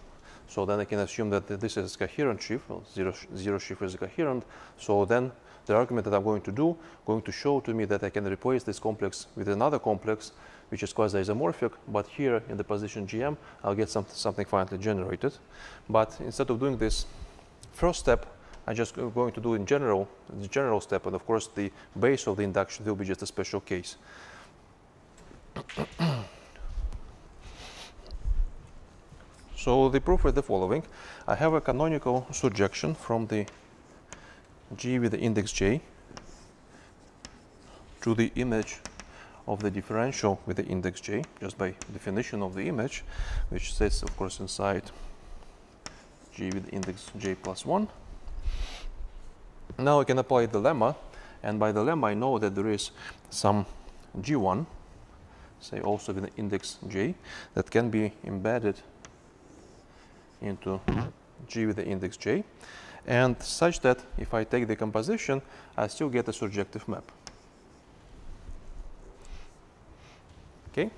So then I can assume that this is coherent sheaf, Well, zero, zero sheaf is coherent. So then the argument that I'm going to do, going to show to me that I can replace this complex with another complex, which is quasi-isomorphic, but here in the position GM, I'll get some, something finitely generated. But instead of doing this first step, I'm just going to do in general, the general step, and of course the base of the induction will be just a special case. so the proof is the following. I have a canonical surjection from the G with the index J to the image of the differential with the index J, just by definition of the image, which sits, of course, inside G with index J plus 1. Now I can apply the lemma, and by the lemma I know that there is some G1 say also with index j that can be embedded into g with the index j and such that if I take the composition I still get a surjective map. Okay,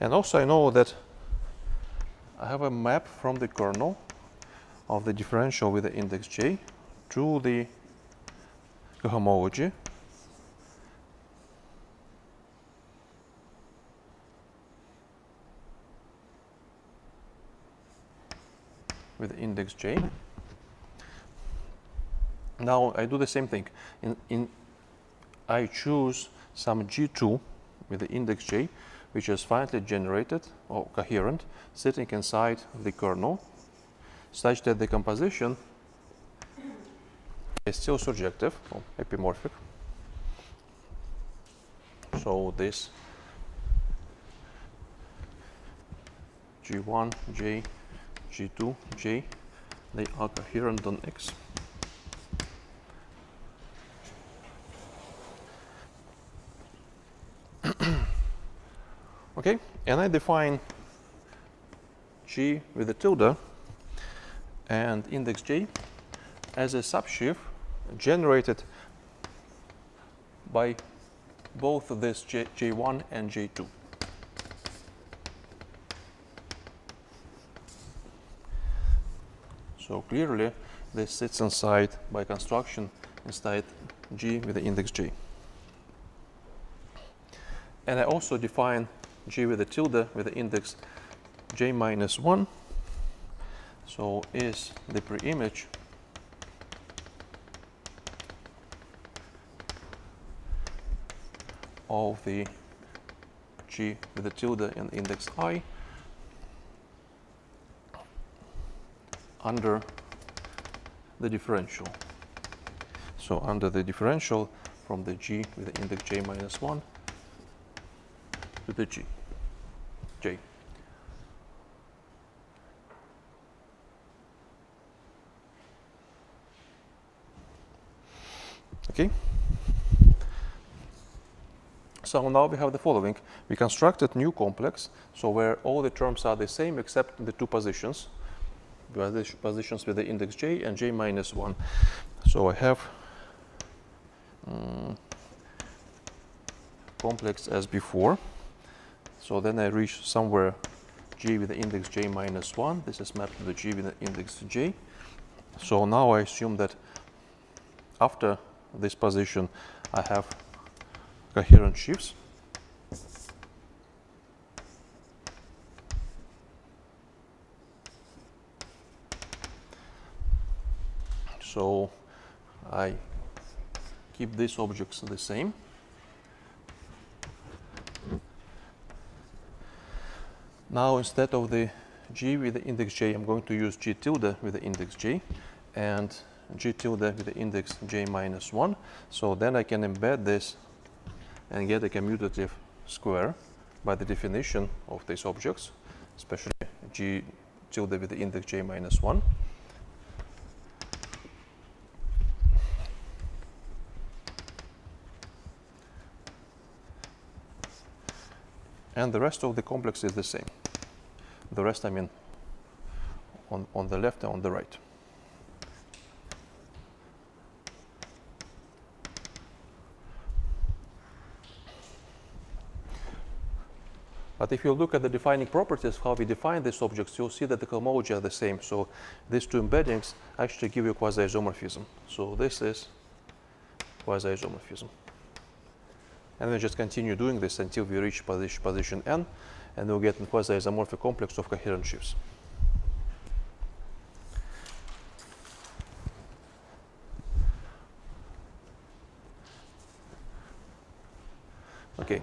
and also I know that I have a map from the kernel of the differential with the index j to the homology with index j. Now I do the same thing. In, in I choose some g2 with the index j, which is finitely generated or coherent, sitting inside the kernel, such that the composition is still surjective or epimorphic. So this G1, J, G2, J, they are coherent on X. okay, and I define G with a tilde and index J as a subsheaf generated by both this J, J1 and J2. So clearly this sits inside by construction inside G with the index J. And I also define G with a tilde with the index J minus 1. So is the preimage of the G with the tilde and index i under the differential. So under the differential from the G with the index J minus 1 to the G, J. Okay. So now we have the following. We constructed new complex, so where all the terms are the same except in the two positions, positions with the index j and j minus 1. So I have um, complex as before. So then I reach somewhere g with the index j minus 1. This is mapped to the g with the index j. So now I assume that after this position I have coherent sheaves. So I keep these objects the same. Now instead of the g with the index j, I'm going to use g tilde with the index j and g tilde with the index j minus 1. So then I can embed this and get a commutative square by the definition of these objects, especially g tilde with the index j minus 1. And the rest of the complex is the same. The rest, I mean, on, on the left and on the right. But if you look at the defining properties, how we define these objects, you'll see that the cohomology are the same. So these two embeddings actually give you quasi-isomorphism. So this is quasi-isomorphism. And we just continue doing this until we reach position, position n, and we'll get a quasi-isomorphic complex of coherent sheaves. Okay.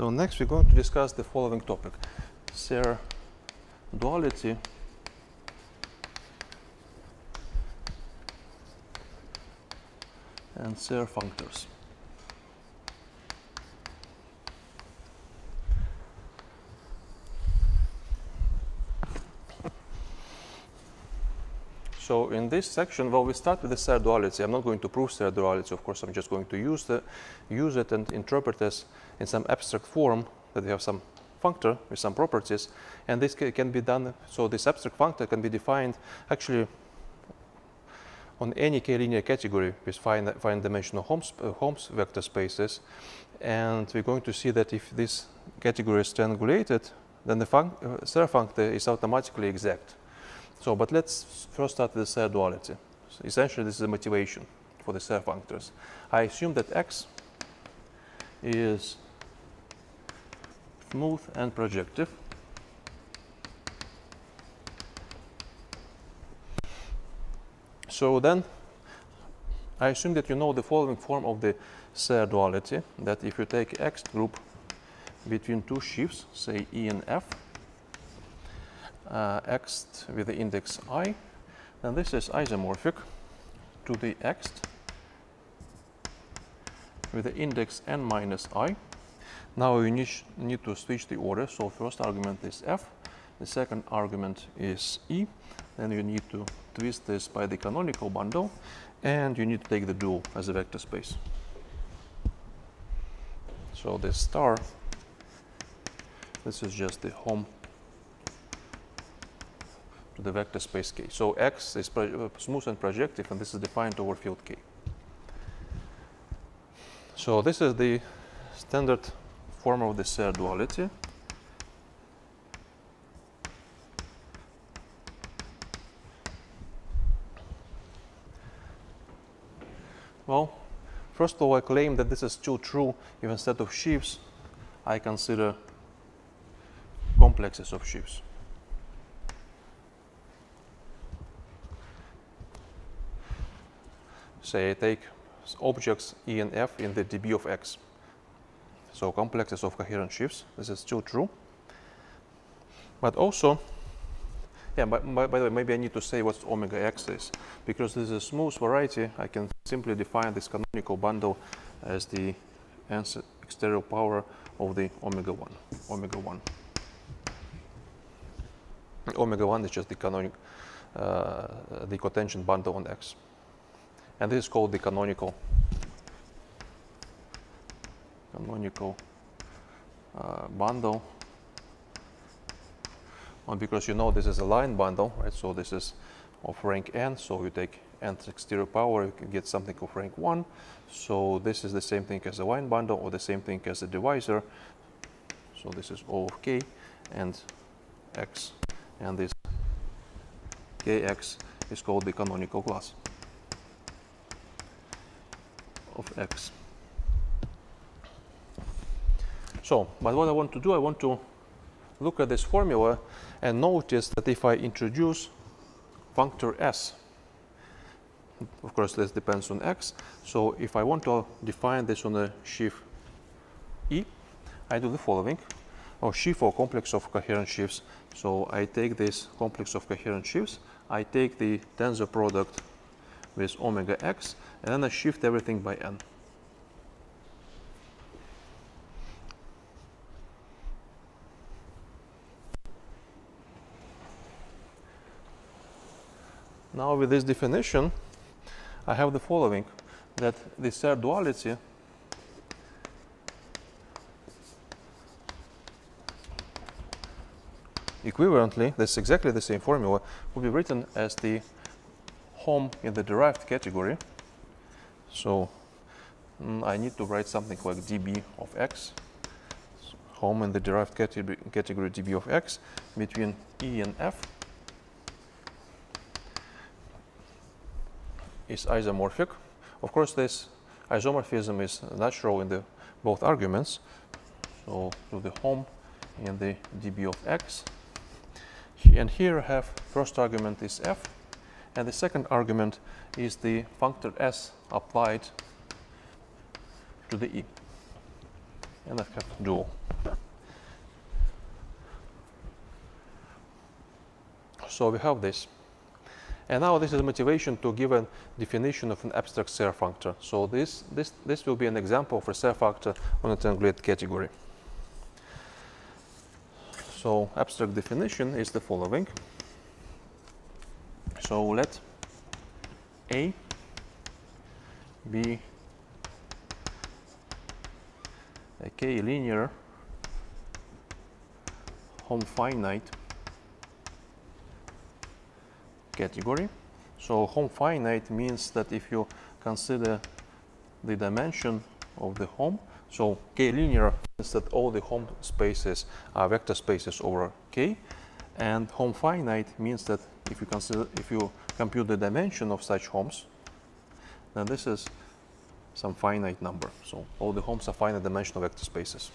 So next we're going to discuss the following topic, Serre duality and Serre functors. So in this section, well, we start with the Serre duality. I'm not going to prove Serre duality, of course. I'm just going to use the use it and interpret as in some abstract form that we have some functor with some properties, and this ca can be done. So this abstract functor can be defined actually on any k-linear category with fine, fine dimensional Homs, uh, Homs vector spaces, and we're going to see that if this category is triangulated, then the func uh, functor is automatically exact. So, but let's first start with the Serre duality. So essentially, this is the motivation for the Serre functors. I assume that x is smooth and projective. So then I assume that you know the following form of the Serre duality, that if you take Ext group between two sheaves, say E and F, Uh, x with the index I, then this is isomorphic to the Ext with the index n minus i. Now we need, need to switch the order. So first argument is f, the second argument is e. Then you need to twist this by the canonical bundle, and you need to take the dual as a vector space. So this star, this is just the Hom to the vector space K. So X is uh, smooth and projective, and this is defined over field K. So this is the standard form of the Serre duality. Well, first of all, I claim that this is still true if instead of sheaves, I consider complexes of sheaves. Say take objects E and F in the dB of X. So complexes of coherent sheaves. This is still true. But also, yeah, by, by, by, the way, maybe I need to say what omega x is. Because this is a smooth variety, I can simply define this canonical bundle as the exterior power of the omega 1. Omega 1. Omega 1 is just the canonic, uh, the cotangent bundle on x. And this is called the canonical canonical uh, bundle. And because you know this is a line bundle, right? So this is of rank n. So you take nth exterior power, you can get something of rank 1. So this is the same thing as a line bundle or the same thing as a divisor. So this is O of k and x. And this kx is called the canonical class of x. So, but what I want to do, I want to look at this formula and notice that if I introduce functor s, of course this depends on x, so if I want to define this on a sheaf E, I do the following, or sheaf or complex of coherent sheaves. So I take this complex of coherent sheaves, I take the tensor product with omega x, and then I shift everything by n. Now with this definition, I have the following, that the Serre duality equivalently, this is exactly the same formula, will be written as the Hom in the derived category. So mm, I need to write something like dB of x, Hom in the derived category, category dB of x between E and F is isomorphic. Of course, this isomorphism is natural in the both arguments. So to the hom in the dB of x. And here I have first argument is f, and the second argument is the functor s applied to the e. And I have dual. So we have this. And now this is a motivation to give a definition of an abstract Serre functor. So this, this, this will be an example of a Serre functor on a triangulate category. So abstract definition is the following. So let A be a k-linear hom finite category. So hom finite means that if you consider the dimension of the hom, so k-linear means that all the hom spaces are vector spaces over k, and hom finite means that if you consider if you compute the dimension of such homs, then this is some finite number. So all the homs are finite dimensional vector spaces.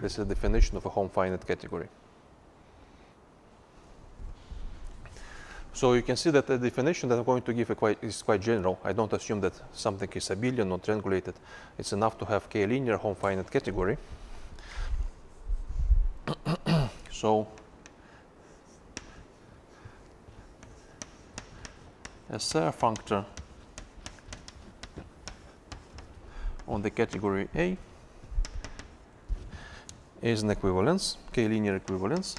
This is the definition of a hom finite category. So you can see that the definition that I'm going to give quite, is quite general. I don't assume that something is abelian or triangulated. It's enough to have k-linear hom finite category. so Serre functor on the category A is an equivalence, k-linear equivalence.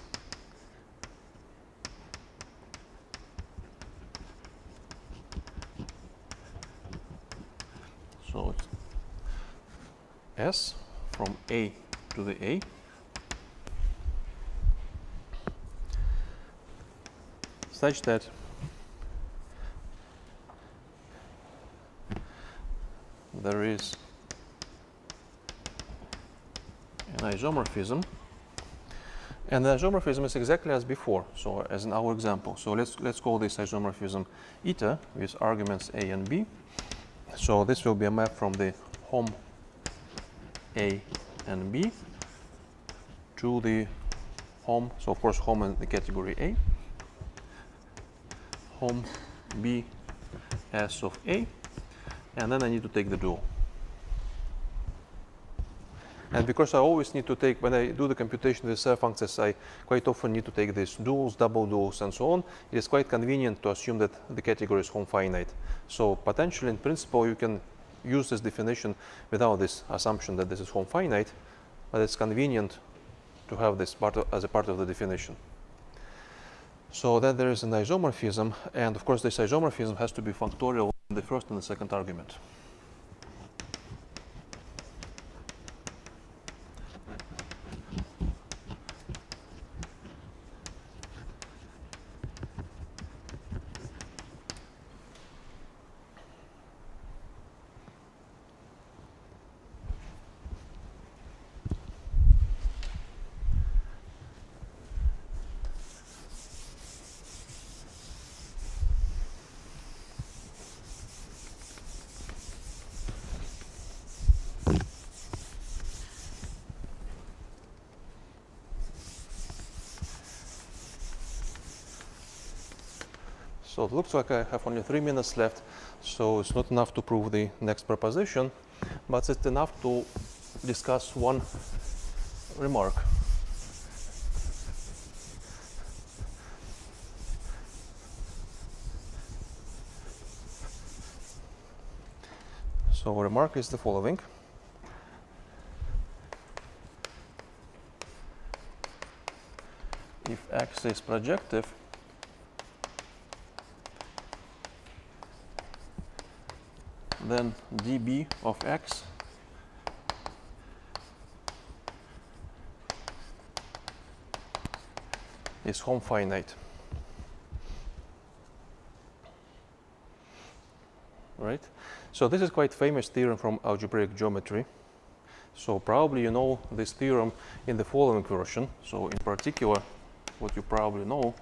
So it's S from A to the A such that there is an isomorphism. And the isomorphism is exactly as before, so as in our example. So let's, let's call this isomorphism eta with arguments a and b. So this will be a map from the hom a and b to the hom, so of course hom in the category A, hom B S of A, and then I need to take the dual. And because I always need to take, when I do the computation with Serre functors, I quite often need to take these duals, double duals, and so on. It is quite convenient to assume that the category is hom finite. So potentially, in principle, you can use this definition without this assumption that this is hom finite, but it's convenient to have this part of, as a part of the definition. So then there is an isomorphism, and of course this isomorphism has to be functorial the first and the second argument. So it looks like I have only three minutes left, so it's not enough to prove the next proposition, but it's enough to discuss one remark. So remark is the following. If x is projective, then dB of x is hom finite. Right? So this is quite famous theorem from algebraic geometry. So probably you know this theorem in the following version. So in particular, what you probably know,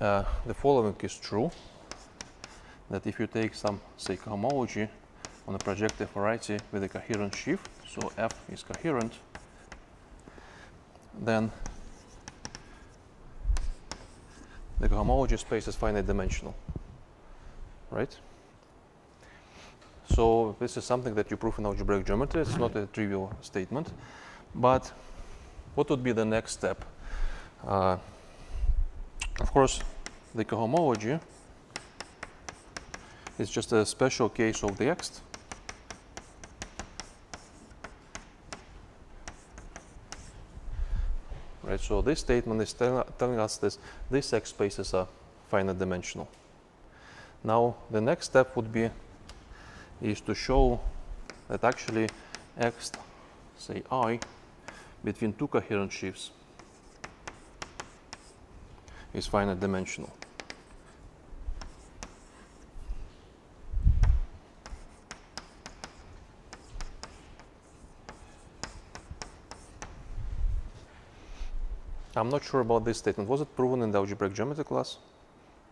uh, the following is true that if you take some, say, cohomology on a projective variety with a coherent sheaf, so F is coherent, then the cohomology space is finite dimensional, right? So this is something that you prove in algebraic geometry. It's not a trivial statement, but what would be the next step? Uh, of course, the cohomology it's just a special case of the Ext. Right, so this statement is tell, telling us this, these Ext spaces are finite dimensional. Now the next step would be is to show that actually Ext, say i, between two coherent sheaves is finite dimensional. I'm not sure about this statement. Was it proven in the algebraic geometry class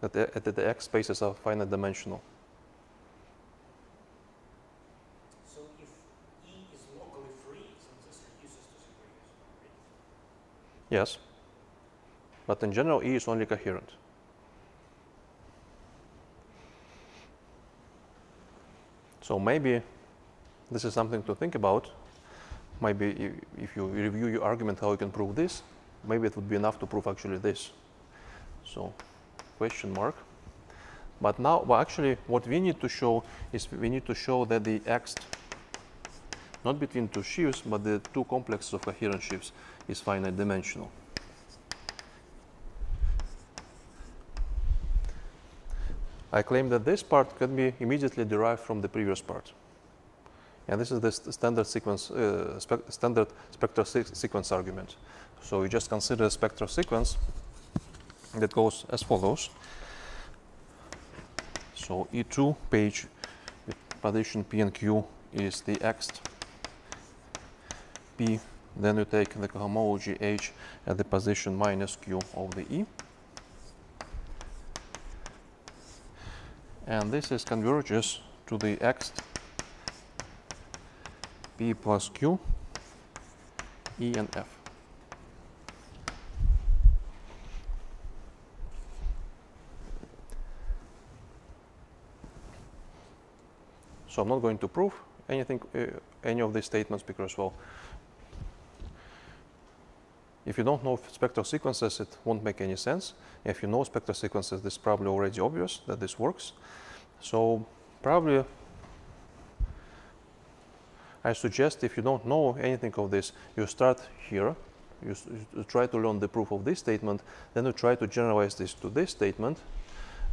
that the, that the Ext spaces are finite dimensional? So if E is locally free, then this reduces to the previous one, right? Yes. But in general, E is only coherent. So maybe this is something to think about. Maybe if you review your argument how you can prove this, maybe it would be enough to prove actually this. So, question mark. But now, well, actually, what we need to show is we need to show that the Ext, not between two sheaves, but the two complexes of coherent sheaves, is finite dimensional. I claim that this part can be immediately derived from the previous part. And this is the st- standard sequence, uh, standard spectral se- sequence argument. So we just consider a spectral sequence that goes as follows. So E2 page with position P and Q is the Ext P. Then you take the cohomology H at the position minus Q of the E. And this is converges to the Ext P plus Q, E and F. So I'm not going to prove anything, uh, any of these statements because, well, if you don't know spectral sequences, it won't make any sense. If you know spectral sequences, it's probably already obvious that this works. So probably I suggest if you don't know anything of this, you start here. You, you try to learn the proof of this statement, then you try to generalize this to this statement.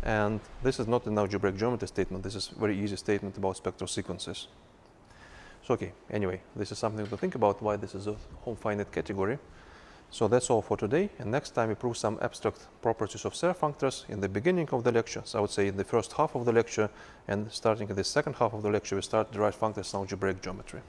And this is not an algebraic geometry statement. This is a very easy statement about spectral sequences. So okay, anyway, this is something to think about why this is a hom finite category. So that's all for today. And next time we prove some abstract properties of Serre functors in the beginning of the lecture. So I would say in the first half of the lecture and starting in the second half of the lecture, we start derived functors in algebraic geometry.